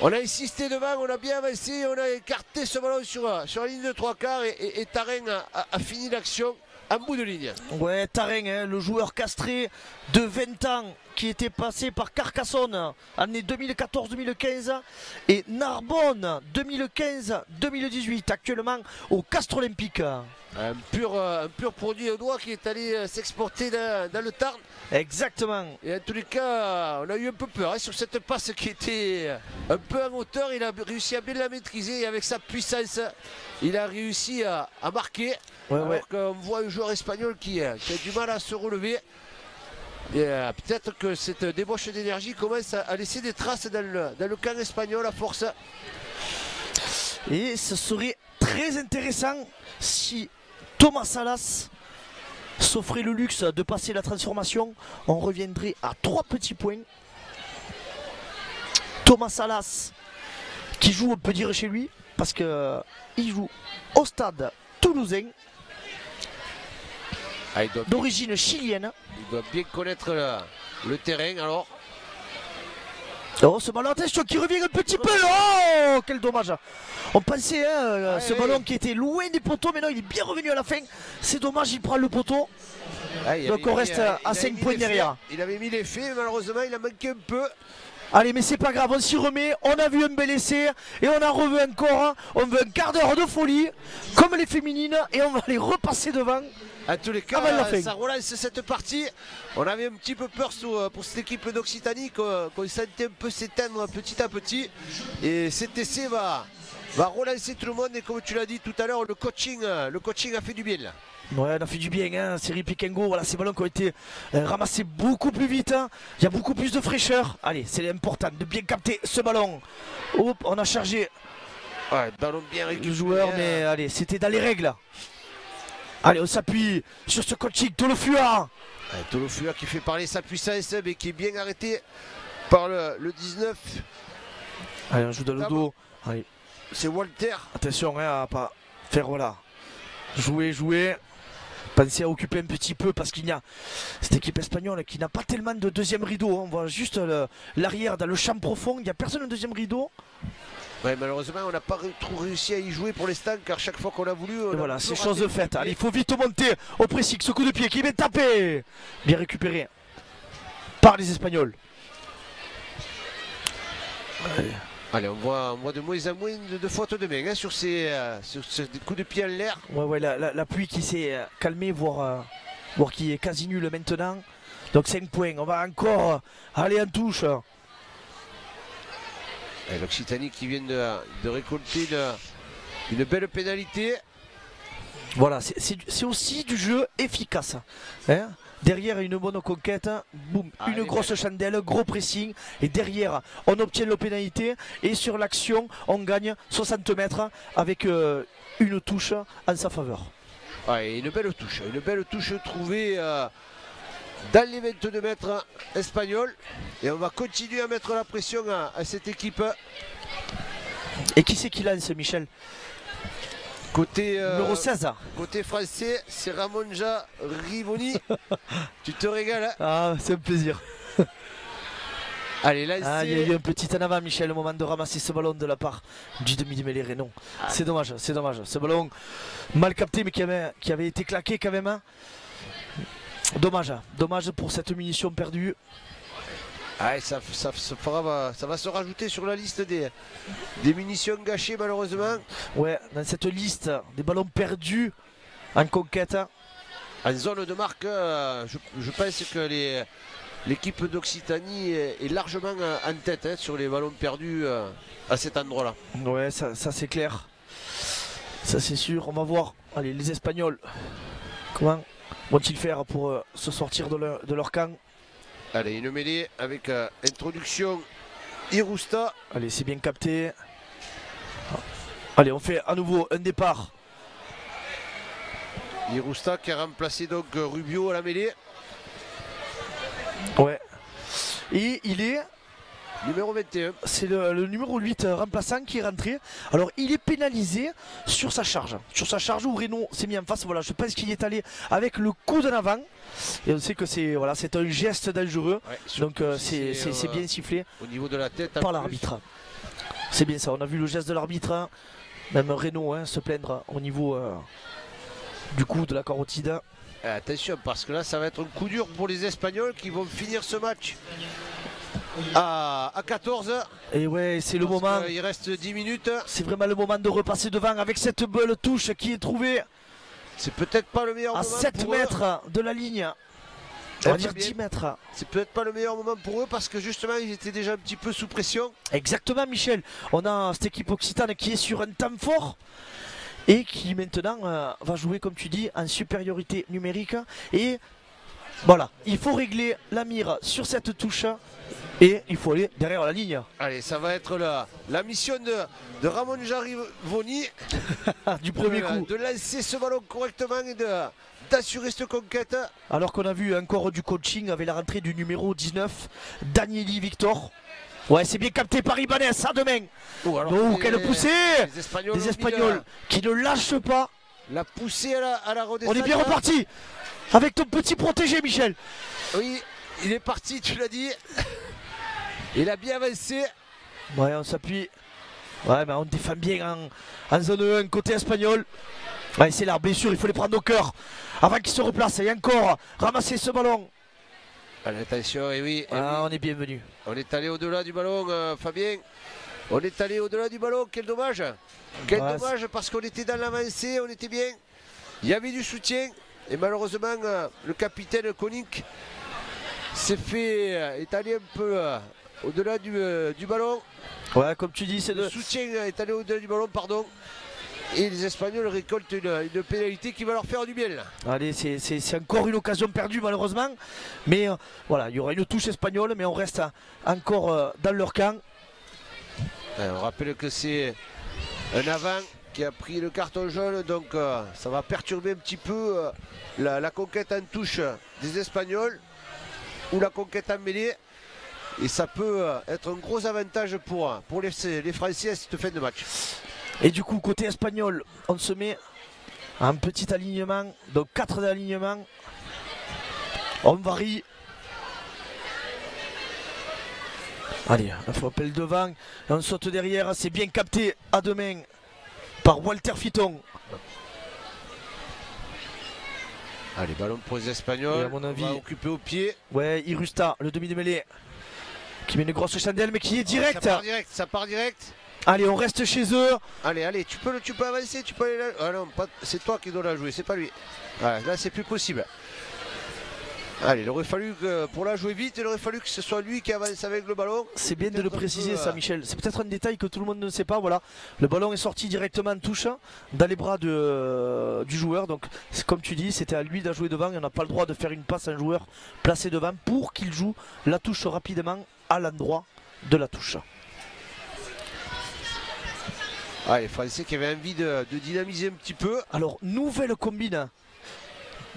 on a insisté devant, on a bien avancé, on a écarté ce ballon sur, la ligne de trois quarts et, et, a, fini l'action en bout de ligne. Ouais, Taring, hein, le joueur castré de 20 ans qui était passé par Carcassonne année 2014-2015 et Narbonne 2015-2018 actuellement au Castre Olympique. Un pur, euh, un pur produit au doigt qui est allé euh, s'exporter dans, dans le Tarn. Exactement. Et en tous les cas, on a eu un peu peur hein, sur cette passe qui était un peu en hauteur. Il a réussi à bien la maîtriser et avec sa puissance, il a réussi à, à marquer. Ouais, alors ouais. qu'on voit un joueur espagnol qui, euh, qui a du mal à se relever. Et euh, peut-être que cette débauche d'énergie commence à, à laisser des traces dans le, dans le camp espagnol à force. Et ce serait très intéressant si Thomas Salas s'offrait le luxe de passer la transformation. On reviendrait à trois petits points. Thomas Salas qui joue, on peut dire chez lui, parce que euh, il joue au stade toulousain Ah, d'origine chilienne. il doit bien connaître le, le terrain alors. Oh, ce ballon, attention, qui revient un petit peu. Oh, quel dommage. On pensait, hein, euh, Ouais, ce ouais. ballon qui était loin des poteaux, mais non, il est bien revenu à la fin. C'est dommage, il prend le poteau. Ah, Donc on reste à il avait cinq mis points les derrière. Il avait mis les faits, mais malheureusement il a manqué un peu. Allez, mais c'est pas grave, on s'y remet. On a vu un bel essai et on en reveut encore. On veut un quart d'heure de folie, comme les féminines, et on va les repasser devant. En tous les cas, Avant la fin. ça relance cette partie. On avait un petit peu peur euh, pour cette équipe d'Occitanie qu'on sentait un peu s'éteindre petit à petit. Et cet essai va, va relancer tout le monde. Et comme tu l'as dit tout à l'heure, le coaching, euh, le coaching a fait du bien. là. Ouais, on a fait du bien, hein. série Pikengo. Voilà, ces ballons qui ont été euh, ramassés beaucoup plus vite. hein. Il y a beaucoup plus de fraîcheur. Allez, c'est important de bien capter ce ballon. Hop, on a chargé Ouais, ballon bien le récupéré. joueur, mais allez, c'était dans les règles. Allez, on s'appuie sur ce coaching Tolofua. Ouais, Tolofua qui fait parler sa puissance, mais qui est bien arrêté par le, le 19. Allez, on joue dans le dos. Allez, C'est Walter. attention hein, à pas faire voilà. Jouer, jouer. Pensez à occuper un petit peu parce qu'il y a cette équipe espagnole qui n'a pas tellement de deuxième rideau. hein. On voit juste l'arrière dans le champ profond. Il n'y a personne au deuxième rideau. Ouais, malheureusement, on n'a pas trop réussi à y jouer pour l'instant, car chaque fois qu'on a voulu. on Et a voilà, c'est chose le faite. Allez, il faut vite monter au pressing. Ce coup de pied qui vient taper. Bien récupéré par les Espagnols. Allez, Allez, on voit, on voit de moins en moins de, de fautes de main hein, sur, ces, euh, sur ces coups de pied en l'air. Ouais, ouais, la, la- la pluie qui s'est euh, calmée, voire, euh, voire qui est quasi nulle maintenant. Donc 5 points. On va encore aller en touche. Et L'Occitanie qui vient de, de récolter une, une belle pénalité. Voilà, c'est- aussi du jeu efficace. hein. derrière une bonne conquête, boum, Ah, une grosse belle. chandelle, gros pressing. Et derrière, on obtient la pénalité. Et sur l'action, on gagne 60 mètres avec euh, une touche en sa faveur. Ouais, une belle touche, une belle touche trouvée euh, dans les 22 mètres espagnols. Et on va continuer à mettre la pression à, à cette équipe. Et qui c'est qui lance, Michel? Côté, euh, Numéro 16. côté français, c'est Ramonja Rivoni. [LAUGHS] tu te régales. hein? Ah, c'est un plaisir. [LAUGHS] Allez, là, Ah, il y a eu un petit en avant, Michel, au moment de ramasser ce ballon de la part du demi de mêlée Rénon. C'est dommage, c'est dommage. Ce ballon mal capté, mais qui avait, qui avait été claqué quand même. hein. Dommage, dommage pour cette munition perdue. Ah, ça, ça fera- ça va se rajouter sur la liste des, des munitions gâchées malheureusement. Ouais, dans cette liste des ballons perdus en conquête. En zone de marque, euh, je, je pense que l'équipe d'Occitanie est, est largement en tête hein, sur les ballons perdus euh, à cet endroit-là. Ouais, ça, ça, c'est clair. Ça c'est sûr. On va voir. Allez, les Espagnols, comment vont-ils faire pour euh, se sortir de leur, de leur camp? Allez, une mêlée avec euh, introduction Irusta. Allez, c'est bien capté. Allez, on fait à nouveau un départ. Irusta qui a remplacé donc euh, Rubio à la mêlée. Ouais. Et il est, Numéro 21. c'est le, le numéro 8 euh, remplaçant qui est rentré. Alors il est pénalisé sur sa charge. Sur sa charge où Renault s'est mis en face. Voilà, je pense qu'il est allé avec le coup de avant. Et on sait que c'est voilà, c'est un geste dangereux. Ouais, Donc euh, c'est euh, bien sifflé Au niveau de la tête. par l'arbitre. C'est bien ça, on a vu le geste de l'arbitre. hein. Même Renault hein, se plaindre au niveau euh, du coup de la carotide. Attention, parce que là, ça va être un coup dur pour les Espagnols qui vont finir ce match à, à 14. Et ouais, c'est le moment. Il reste 10 minutes. C'est vraiment le moment de repasser devant avec cette belle touche qui est trouvée C'est peut-être pas le meilleur à moment 7 pour eux. mètres de la ligne. Eh, On va dire Fabien. 10 mètres. C'est peut-être pas le meilleur moment pour eux parce que justement ils étaient déjà un petit peu sous pression. Exactement, Michel. On a cette équipe occitane qui est sur un temps fort et qui maintenant euh, va jouer, comme tu dis, en supériorité numérique. Et voilà, il faut régler la mire sur cette touche et il faut aller derrière la ligne. Allez, ça va être la, la mission de, de Ramon Jarivoni [LAUGHS] du premier de, coup. de lancer ce ballon correctement et de d'assurer cette conquête. Alors qu'on a vu encore du coaching avec la rentrée du numéro 19, Danieli Victor. Ouais, c'est bien capté par Ibanez, à demain. Oh, alors Oh, que quelle les- poussée les Espagnols mis Espagnols qui ne lâchent pas. La, poussée à la, à la On est bien reparti avec ton petit protégé, Michel. Oui, il est parti, tu l'as dit. Il a bien avancé. Ouais, on s'appuie. Ouais, mais on défend bien en, en zone 1, côté espagnol. Ouais, c'est là, bien sûr, il faut les prendre au cœur avant qu'ils se replacent. Et encore, ramasser ce ballon. Attention, et oui, et Ah, oui, on est bienvenu. on est allé au-delà du ballon, euh, Fabien. On est allé au-delà du ballon, quel dommage. Quel Ouais, dommage parce qu'on était dans l'avancée, on était bien. Il y avait du soutien. Et malheureusement, euh, le capitaine Konik s'est fait euh, allé un peu euh, au-delà du, du ballon. Ouais, comme tu dis, c'est Le de. soutien est allé au-delà du ballon, pardon. Et les Espagnols récoltent une, une pénalité qui va leur faire du bien. là. Allez, c'est- encore une occasion perdue, malheureusement. Mais euh, voilà, il y aura une touche espagnole, mais on reste encore euh, dans leur camp. Ouais, on rappelle que c'est un avant qui a pris le carton jaune, donc euh, ça va perturber un petit peu euh, la, conquête en touche des Espagnols ou la conquête en mêlée. Et ça peut euh, être un gros avantage pour, pour les, Français à cette fin de match. Et du coup, côté espagnol, on se met en petit alignement, donc 4 d'alignement. On varie. Allez, fait appel devant, on saute derrière, c'est bien capté à deux mains par Walter Fiton. Allez, ballon pour les Espagnols. Et à mon On avis- va occuper au pied. Ouais, Irusta, le demi de mêlée. qui met une grosse chandelle mais qui est direct. Ça part direct, ça part direct. Allez, on reste chez eux. Allez, allez, tu peux, tu peux avancer, tu peux aller là. Ah non, c'est toi qui dois la jouer, c'est pas lui. Voilà, là, c'est plus possible. Allez, il aurait fallu que, pour la jouer vite, il aurait fallu que ce soit lui qui avance avec le ballon. C'est bien de le préciser peu, ça euh, Michel. C'est peut-être un détail que tout le monde ne sait pas. Voilà, le ballon est sorti directement en touche dans les bras de, euh, du joueur. Donc comme tu dis, c'était à lui de jouer devant. Et on n'a pas le droit de faire une passe à un joueur placé devant pour qu'il joue la touche rapidement à l'endroit de la touche. Ah, les Français qui avaient envie de, de dynamiser un petit peu. Alors, nouvelle combine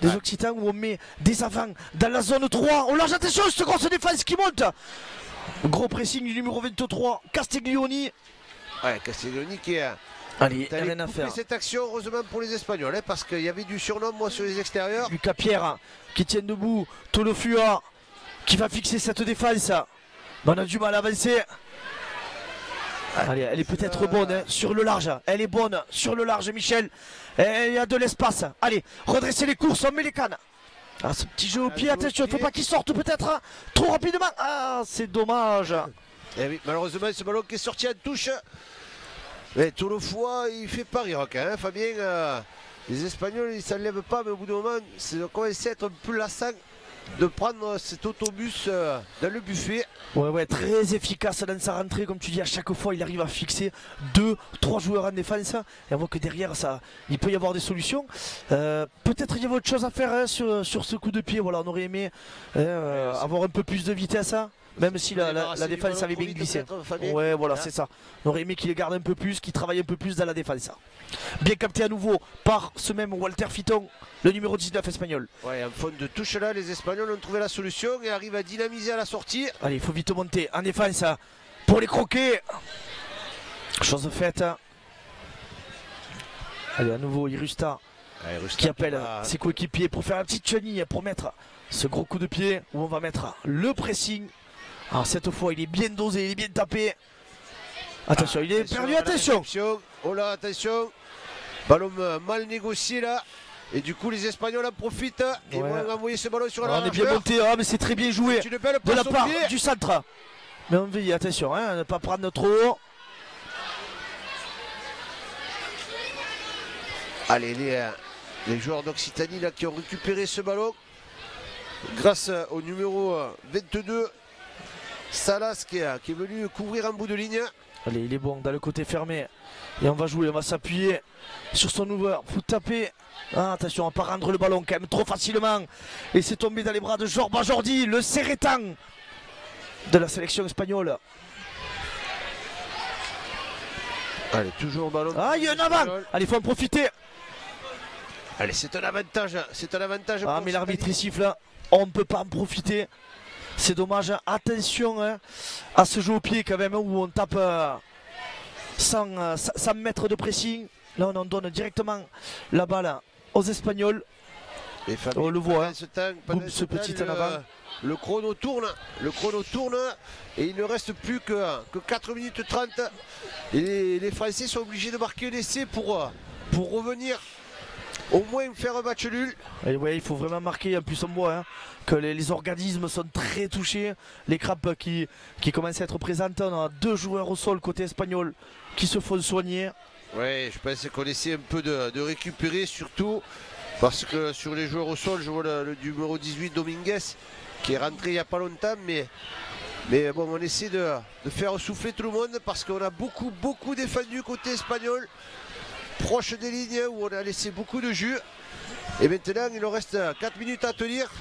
des. Occitans où on met des avants dans la zone 3. On lâche attention, cette grosse défense qui monte. Gros pressing du numéro 23, Castiglioni. Ouais, Castelloni qui a Allez, allé rien à faire. cette action, heureusement pour les Espagnols, hein, parce qu'il y avait du surnom, moi, sur les extérieurs. Lucas Pierre qui tient debout. Tolofua qui va fixer cette défense. On a du mal à avancer. Allez, elle est peut-être bonne hein, sur le large. Elle est bonne sur le large, Michel. Et Il y a de l'espace. Allez, redressez les courses, on met les cannes. Ah, ce petit jeu au pied, attention, il ne faut pas qu'il sorte peut-être hein, trop rapidement. Ah, c'est dommage. Eh oui, malheureusement, ce ballon qui est sorti en touche. Mais tout le fois, il fait pas rire, quand même, Fabien. euh, les Espagnols, ils ne s'enlèvent pas, mais au bout d'un moment, c'est commencé à être un peu lassant de prendre cet autobus euh, dans le buffet. Ouais, ouais, très efficace dans sa rentrée, comme tu dis, à chaque fois il arrive à fixer deux, trois joueurs en défense. Et on voit que derrière ça, il peut y avoir des solutions. Euh, Peut-être il y avait autre chose à faire hein, sur, sur ce coup de pied. Voilà, on aurait aimé hein, euh, avoir un peu plus de vitesse, hein, même si la, défense avait bien glissé. Ouais, voilà, Hein c'est ça. On aurait aimé qu'il les garde un peu plus, qu'il travaille un peu plus dans la défense. Bien capté à nouveau par ce même Walter Fiton, le numéro 19 espagnol. Ouais, en fond de touche là, les Espagnols ont trouvé la solution et arrivent à dynamiser à la sortie. Allez, il faut vite monter en défense pour les croquer. Chose faite. Allez, à nouveau, Irusta qui appelle ses coéquipiers pour faire la petite chenille, pour mettre ce gros coup de pied où on va mettre le pressing. Alors, cette fois, il est bien dosé, il est bien tapé. Attention, il est perdu, attention. Oh là, attention. Ballon euh, mal négocié là. Et du coup, les Espagnols en profitent et Ouais. vont envoyer ce ballon sur Ah, la on est bien monté, ah, mais c'est très bien joué C'est une belle de la part du centre. Mais on veille, attention, hein, ne pas prendre trop haut. Allez, les, euh, les joueurs d'Occitanie là, qui ont récupéré ce ballon grâce euh, au numéro euh, 22, Salas qui est, qui est venu couvrir un bout de ligne. Allez, il est bon dans le côté fermé. Et on va jouer, on va s'appuyer sur son ouvreur. Faut taper. Ah, attention, on va pas rendre le ballon quand même trop facilement. Et c'est tombé dans les bras de Jorba Jordi, le Serretan de la sélection espagnole. Allez, toujours ballon. Ah, il y a un avant. Allez, faut en profiter. Allez, c'est un avantage. C'est un avantage. Ah, mais l'arbitre il siffle. On ne peut pas en profiter. C'est dommage. Attention hein, à ce jeu au pied quand même hein, où on tape euh, sans, euh, sans- mètres de pressing. Là, on en donne directement la balle aux Espagnols. Et Fabien, On le voit, hein. ce temps- pendant Boum, ce ce temps, petit le, en avant. Le chrono tourne, le chrono tourne et il ne reste plus que, que 4 minutes 30. Et les, les Français sont obligés de marquer un essai pour, euh, pour revenir au moins faire un match nul. Et ouais, il faut vraiment marquer. En plus, on voit hein, que les, les organismes sont très touchés. Les crampes qui, qui commencent à être présentes. On a deux joueurs au sol côté espagnol qui se font soigner. Ouais, je pense qu'on essaie un peu de, de récupérer surtout parce que sur les joueurs au sol, je vois le, le numéro 18 Dominguez qui est rentré il n'y a pas longtemps, mais, mais bon, on essaie de, de faire souffler tout le monde parce qu'on a beaucoup, beaucoup défendu côté espagnol, proche des lignes où on a laissé beaucoup de jus. Et maintenant, il nous reste 4 minutes à tenir.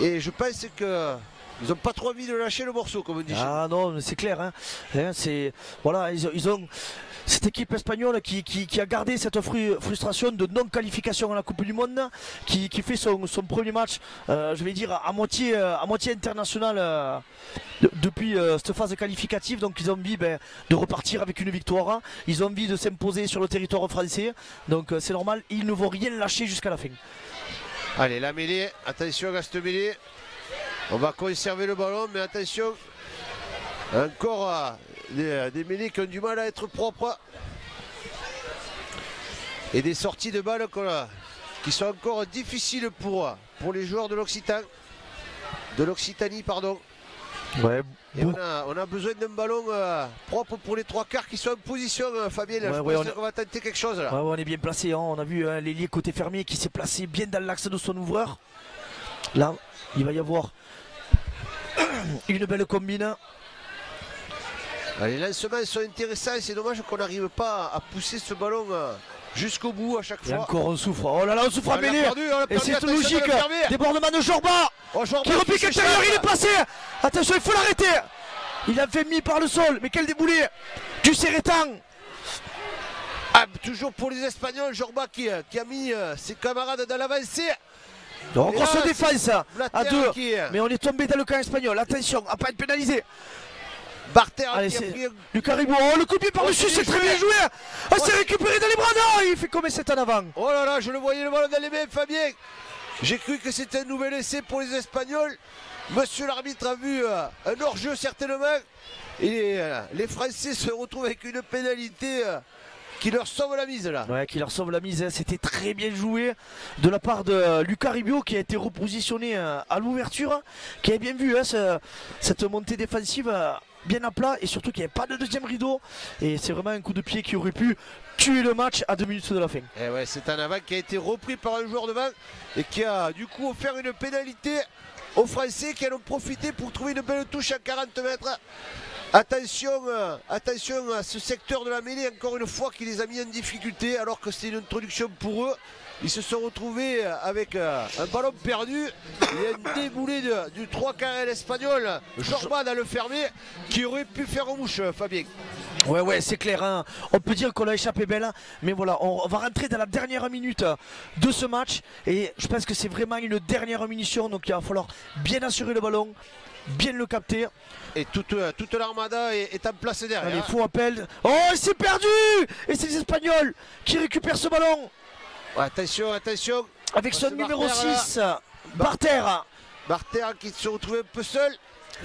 Et je pense que ils n'ont pas trop envie de lâcher le morceau, comme on dit. Ah non, c'est clair. Hein. Hein, voilà, ils ont cette équipe espagnole qui, a gardé cette fru- frustration de non-qualification à la Coupe du Monde, qui, fait son, premier match, euh, je vais dire à moitié, euh, international euh, de- depuis cette phase qualificative. Donc ils ont envie ben, de repartir avec une victoire. Ils ont envie de s'imposer sur le territoire français. Donc c'est normal, ils ne vont rien lâcher jusqu'à la fin. Allez, la mêlée, attention à cette mêlée. On va conserver le ballon, mais attention. Encore des, des mêlées qui ont du mal à être propres. Et des sorties de balles a- qui sont encore difficiles pour, pour les joueurs de l'Occitan. De l'Occitanie, pardon. Ouais, Et Bou- on a, on a besoin d'un ballon euh, propre pour les trois quarts qui sont en position, euh, Fabien. là. Ouais, Je ouais, pense on est- va tenter quelque chose là. On est bien placé. hein. On a vu hein, l'ailier côté fermier qui s'est placé bien dans l'axe de son ouvreur. Là, il va y avoir [COUGHS] une belle combine. Les lancements sont intéressants. C'est dommage qu'on n'arrive pas à pousser ce ballon euh, jusqu'au bout à chaque Et fois. encore on souffre. Oh là là, on souffre à l'a Et c'est logique. Débordement de Jorba Oh, Jorba qui repique s'échappe. Il est passé. Attention, il faut l'arrêter. Il a fait mis par le sol. Mais quel déboulé du Serretan. Ah, toujours pour les Espagnols, Jorba qui, euh, qui a mis euh, ses camarades dans l'avancée. Donc on se défense à deux. qui, Mais on est tombé dans le camp espagnol. Attention à pas être pénalisé. Barter Allez, qui a pris un Lucas Ribot, oh le coup de pied par-dessus, c'est très bien joué Oh, c'est récupéré dans les bras, non Il fait comme c'est en avant Oh là là, je le voyais le ballon dans les mains, Fabien. J'ai cru que c'était un nouvel essai pour les Espagnols. Monsieur l'arbitre a vu euh, un hors-jeu certainement. Et euh, les Français se retrouvent avec une pénalité euh, qui leur sauve la mise là. Ouais, qui leur sauve la mise, hein. c'était très bien joué de la part de Lucas Ribio qui a été repositionné à l'ouverture, qui a bien vu hein, ce- cette montée défensive bien à plat et surtout qu'il n'y avait pas de deuxième rideau. Et c'est vraiment un coup de pied qui aurait pu tuer le match à deux minutes de la fin. Ouais, c'est un avant qui a été repris par un joueur devant et qui a du coup offert une pénalité aux Français qui en ont profité pour trouver une belle touche à 40 mètres. Attention, euh, attention à ce secteur de la mêlée, encore une fois, qui les a mis en difficulté alors que c'était une introduction pour eux. Ils se sont retrouvés euh, avec euh, un ballon perdu et un déboulé de- du 3 carré espagnol, Jorba dans le fermé, qui aurait pu faire en mouche, Fabien. Ouais, ouais, c'est clair. hein. On peut dire qu'on a échappé belle, hein. mais voilà, on, va rentrer dans la dernière minute de ce match. Et je pense que c'est vraiment une dernière munition. Donc il va falloir bien assurer le ballon, bien le capter. Et toute, euh, toute l'armada est, est en place derrière. Allez, faux appel. Oh, il s'est perdu Et c'est les Espagnols qui récupèrent ce ballon Ouais, attention, attention. avec son numéro Barter, là. 6, Barter. Barter qui se retrouvait un peu seul.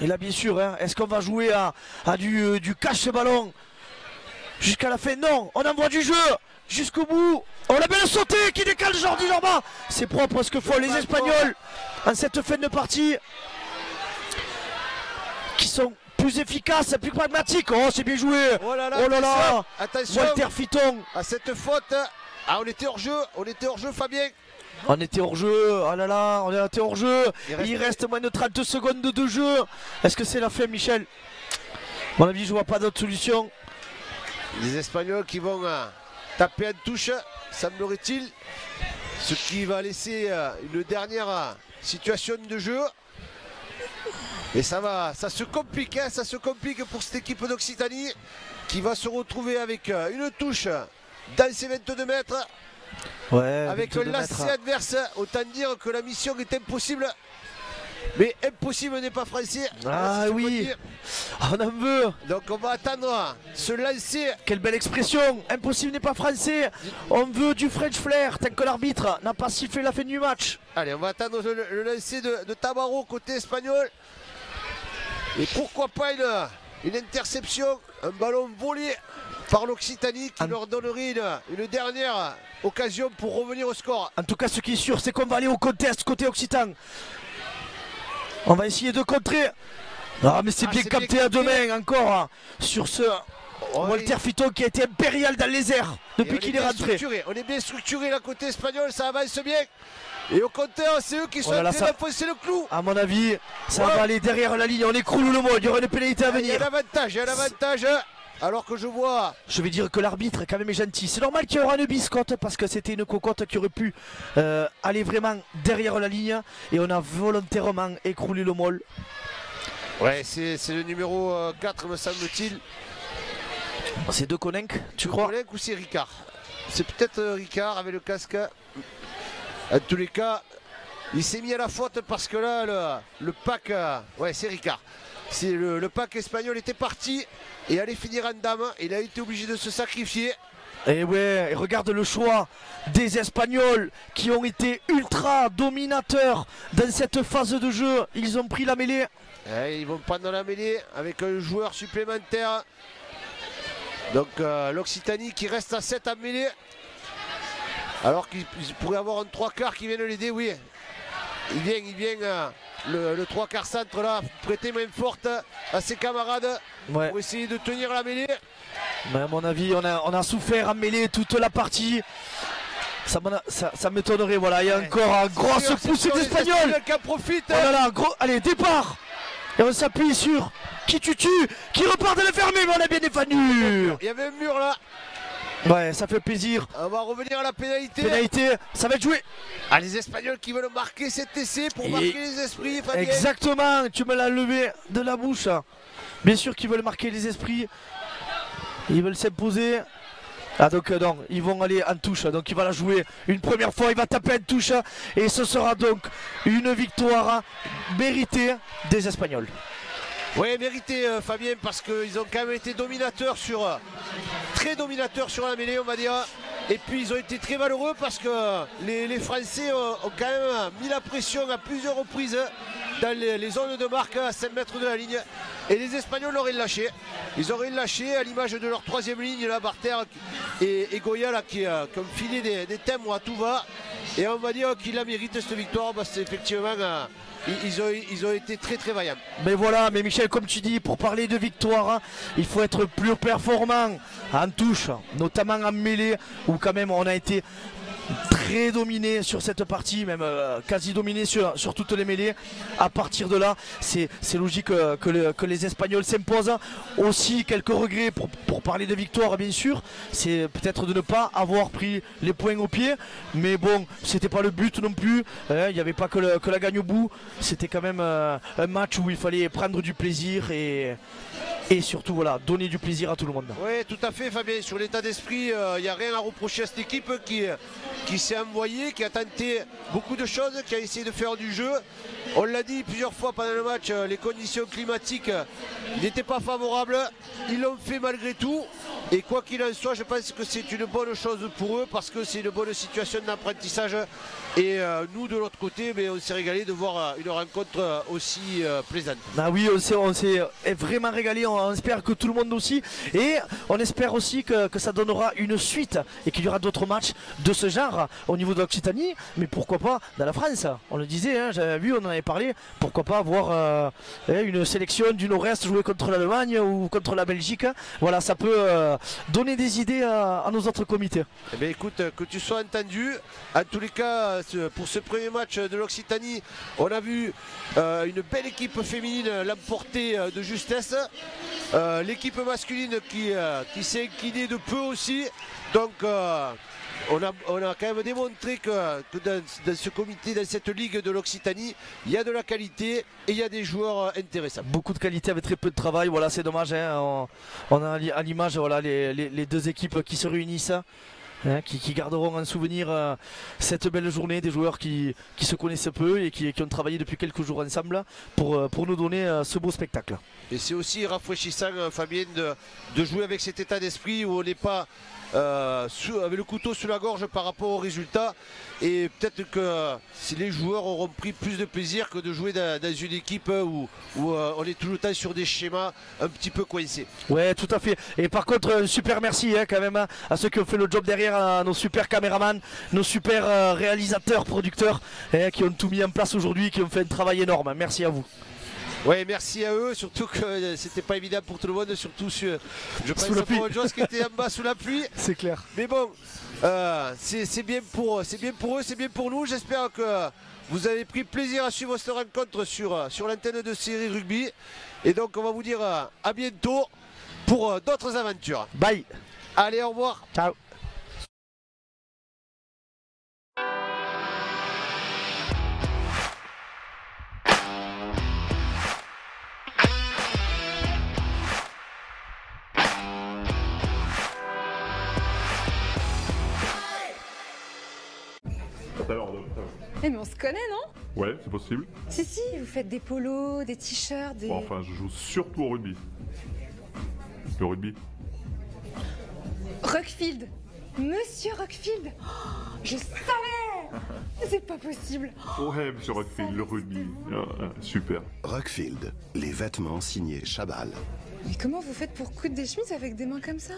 Et là, bien sûr, hein, est-ce qu'on va jouer à, à du, euh, du cache-ballon jusqu'à la fin? Non, on envoie du jeu jusqu'au bout. Oh, la belle sautée qui décale Jordi Jorba. C'est propre ce que font les Espagnols en cette fin de partie. Qui sont plus efficaces, plus pragmatiques. Oh, c'est bien joué. Oh là là, Oh là là. Walter Fiton. à cette faute. Ah, on était hors jeu, on était hors jeu, Fabien. On était hors jeu, oh là là, on était hors jeu. Il Il reste- reste, moins de 30 secondes de jeu. Est-ce que c'est la fin, Michel? Mon avis, je vois pas d'autre solution. Les Espagnols qui vont euh, taper en touche, semblerait-il. Ce qui va laisser euh, une dernière euh, situation de jeu. Et ça va, ça se complique, hein, ça se complique pour cette équipe d'Occitanie qui va se retrouver avec une touche dans ses 22 mètres. Ouais, avec 22 un mètres. lacet adverse, autant dire que la mission est impossible. Mais impossible n'est pas français. Ah qu'on oui. dire. On en veut. Donc on va attendre ce lancer. Quelle belle expression. Impossible n'est pas français. On veut du French flair tant que l'arbitre n'a pas sifflé la fin du match. Allez, on va attendre le, le lancer de, de Tabaro côté espagnol. Et pourquoi pas une, une interception, un ballon volé par l'Occitanie qui leur donnerait une, une dernière occasion pour revenir au score. En tout cas, ce qui est sûr, c'est qu'on va aller au contest côté occitan. On va essayer de contrer. Ah, mais c'est Ah, bien capté bien à deux mains encore hein, sur ce Walter Fiton qui a été impérial dans les airs depuis qu'il est bien rentré. structuré, On est bien structuré là côté espagnol, ça avance bien. Et au compteur, c'est eux qui sont Oh là en train ça- d'enfoncer le clou. À mon avis, ça Ouais. va aller derrière la ligne. On écroule le mot. Il y aura une pénalité à Il y a venir. un avantage, il y a un avantage. Alors que je vois Je vais dire que l'arbitre quand même est gentil. C'est normal qu'il y aura une biscotte parce que c'était une cocotte qui aurait pu euh, aller vraiment derrière la ligne et on a volontairement écroulé le molle. Ouais, c'est le numéro euh, 4, me semble-t-il. C'est De Koninck, tu crois? Ou c'est Ricard? C'est peut-être euh, Ricard avec le casque. En tous les cas, il s'est mis à la faute parce que là, le, le pack. euh, ouais, c'est Ricard. C'est le, le pack espagnol était parti et allait finir en dame. Il a été obligé de se sacrifier. Et ouais, et regarde le choix des Espagnols qui ont été ultra dominateurs dans cette phase de jeu. Ils ont pris la mêlée. Eh, ils vont prendre la mêlée avec un joueur supplémentaire. Donc euh, l'Occitanie qui reste à 7 en mêlée. Alors qu'il il pourrait avoir un 3 quarts qui viennent l'aider, oui. Il vient, il vient euh, le, le trois quarts centre là, prêter main forte à ses camarades Ouais. pour essayer de tenir la mêlée. Mais à mon avis, on a, on a souffert à mêler toute la partie. Ça, m'étonnerait, voilà, il y a encore un grosse poussée d'Espagnol. Espagnols qui en profitent. Oh là là, gros, allez, départ Et on s'appuie sur qui tu tues, qui repart de la fermée, mais on a bien défendu Il y avait un mur là. Ouais, ça fait plaisir. On va revenir à la pénalité. Pénalité, ça va être joué. Ah, les Espagnols qui veulent marquer cet essai pour Et- marquer les esprits, Fabien. Exactement, tu me l'as levé de la bouche. Bien sûr qu'ils veulent marquer les esprits. Ils veulent s'imposer. Ah donc euh, non, ils vont aller en touche, donc il va la jouer une première fois, il va taper en touche et ce sera donc une victoire méritée des Espagnols. Oui, mérité euh, Fabien parce qu'ils ont quand même été dominateurs sur euh, très dominateurs sur la mêlée on va dire. Et puis ils ont été très valeureux parce que les, les Français euh, ont quand même mis la pression à plusieurs reprises dans les, zones de marque à 5 mètres de la ligne. Et les Espagnols l'auraient lâché. Ils auraient lâché à l'image de leur troisième ligne, là, Barter et, et Goya qui, euh, ont filé des, des timbres à tout va. Et on va dire qu'ils la méritent cette victoire parce qu'effectivement euh, ils, ils ont, ils ont été très très vaillants. Mais voilà, mais Michel, comme tu dis, pour parler de victoire, hein, il faut être plus performant en touche, notamment en mêlée, où quand même on a été très dominé sur cette partie, même euh, quasi dominé sur, sur toutes les mêlées. À partir de là, c'est logique euh, que, que les Espagnols s'imposent. Aussi, quelques regrets pour, pour parler de victoire, bien sûr. C'est peut-être de ne pas avoir pris les points au pied. Mais bon, c'était pas le but non plus. hein, Il n'y avait pas que, le- que la gagne au bout. C'était quand même euh, un match où il fallait prendre du plaisir et, et surtout voilà, donner du plaisir à tout le monde. Oui, tout à fait, Fabien. Sur l'état d'esprit, il n'y a rien à reprocher à cette équipe qui, qui s'est envoyée, qui a tenté beaucoup de choses, qui a essayé de faire du jeu. On l'a dit plusieurs fois pendant le match, euh, les conditions climatiques euh, n'étaient pas favorables. Ils l'ont fait malgré tout. Et quoi qu'il en soit, je pense que c'est une bonne chose pour eux parce que c'est une bonne situation d'apprentissage. Et euh, nous, de l'autre côté, mais on s'est régalé de voir euh, une rencontre euh, aussi euh, plaisante. Ah oui, on s'est, vraiment régalé, on, espère que tout le monde aussi. Et on espère aussi que, que ça donnera une suite et qu'il y aura d'autres matchs de ce genre au niveau de l'Occitanie. Mais pourquoi pas dans la France On le disait, hein, j'avais vu, on en avait parlé. Pourquoi pas avoir euh, hein, une sélection du Nord-Est jouer contre l'Allemagne ou contre la Belgique Voilà, ça peut donner des idées à, à nos autres comités. Eh bien écoute, que tu sois entendu. En tous les cas, pour ce premier match de l'Occitanie, on a vu euh, une belle équipe féminine l'emporter euh, de justesse. Euh, L'équipe masculine qui, euh, qui s'est inclinée de peu aussi. Donc euh, on, a, on a quand même démontré que, dans, ce comité, dans cette ligue de l'Occitanie, il y a de la qualité et il y a des joueurs euh, intéressants. Beaucoup de qualité avec très peu de travail. Voilà, c'est dommage. hein. On, a à l'image voilà, les- les deux équipes qui se réunissent. Hein, qui, garderont en souvenir euh, cette belle journée des joueurs qui, se connaissent peu et qui, ont travaillé depuis quelques jours ensemble pour, euh, nous donner euh, ce beau spectacle. Et c'est aussi rafraîchissant, euh, Fabien, de, jouer avec cet état d'esprit où on n'est pas euh, avec le couteau sous la gorge par rapport au résultat. Et peut-être que euh, si les joueurs auront pris plus de plaisir que de jouer dans, une équipe où, on est tout le temps sur des schémas un petit peu coincés. Ouais, tout à fait. Et par contre, un super merci hein, quand même hein, à ceux qui ont fait le job derrière, à nos super caméramans, nos super réalisateurs, producteurs, hein, qui ont tout mis en place aujourd'hui, qui ont fait un travail énorme. Merci à vous. Ouais, merci à eux, surtout que c'était pas évident pour tout le monde, surtout sur, je pense Sous la à pluie. Paul Jones qui était en bas sous la pluie. [LAUGHS] C'est clair. Mais bon, euh, c'est bien, pour, c'est bien pour eux, c'est bien pour nous. J'espère que vous avez pris plaisir à suivre cette rencontre sur, euh, sur l'antenne de série rugby. Et donc, on va vous dire euh, à bientôt pour d'autres aventures. Bye. Allez, au revoir. Ciao. Mais on se connaît, non? Ouais, c'est possible. Si, si, vous faites des polos, des t-shirts, des. Bon, enfin, je joue surtout au rugby. Le rugby. Rockfield Monsieur Rockfield Oh, Je savais C'est pas possible Ouais, monsieur Rockfield, le rugby. Ah, ah, super. Rockfield, les vêtements signés Chabal. Mais comment vous faites pour coudre des chemises avec des mains comme ça?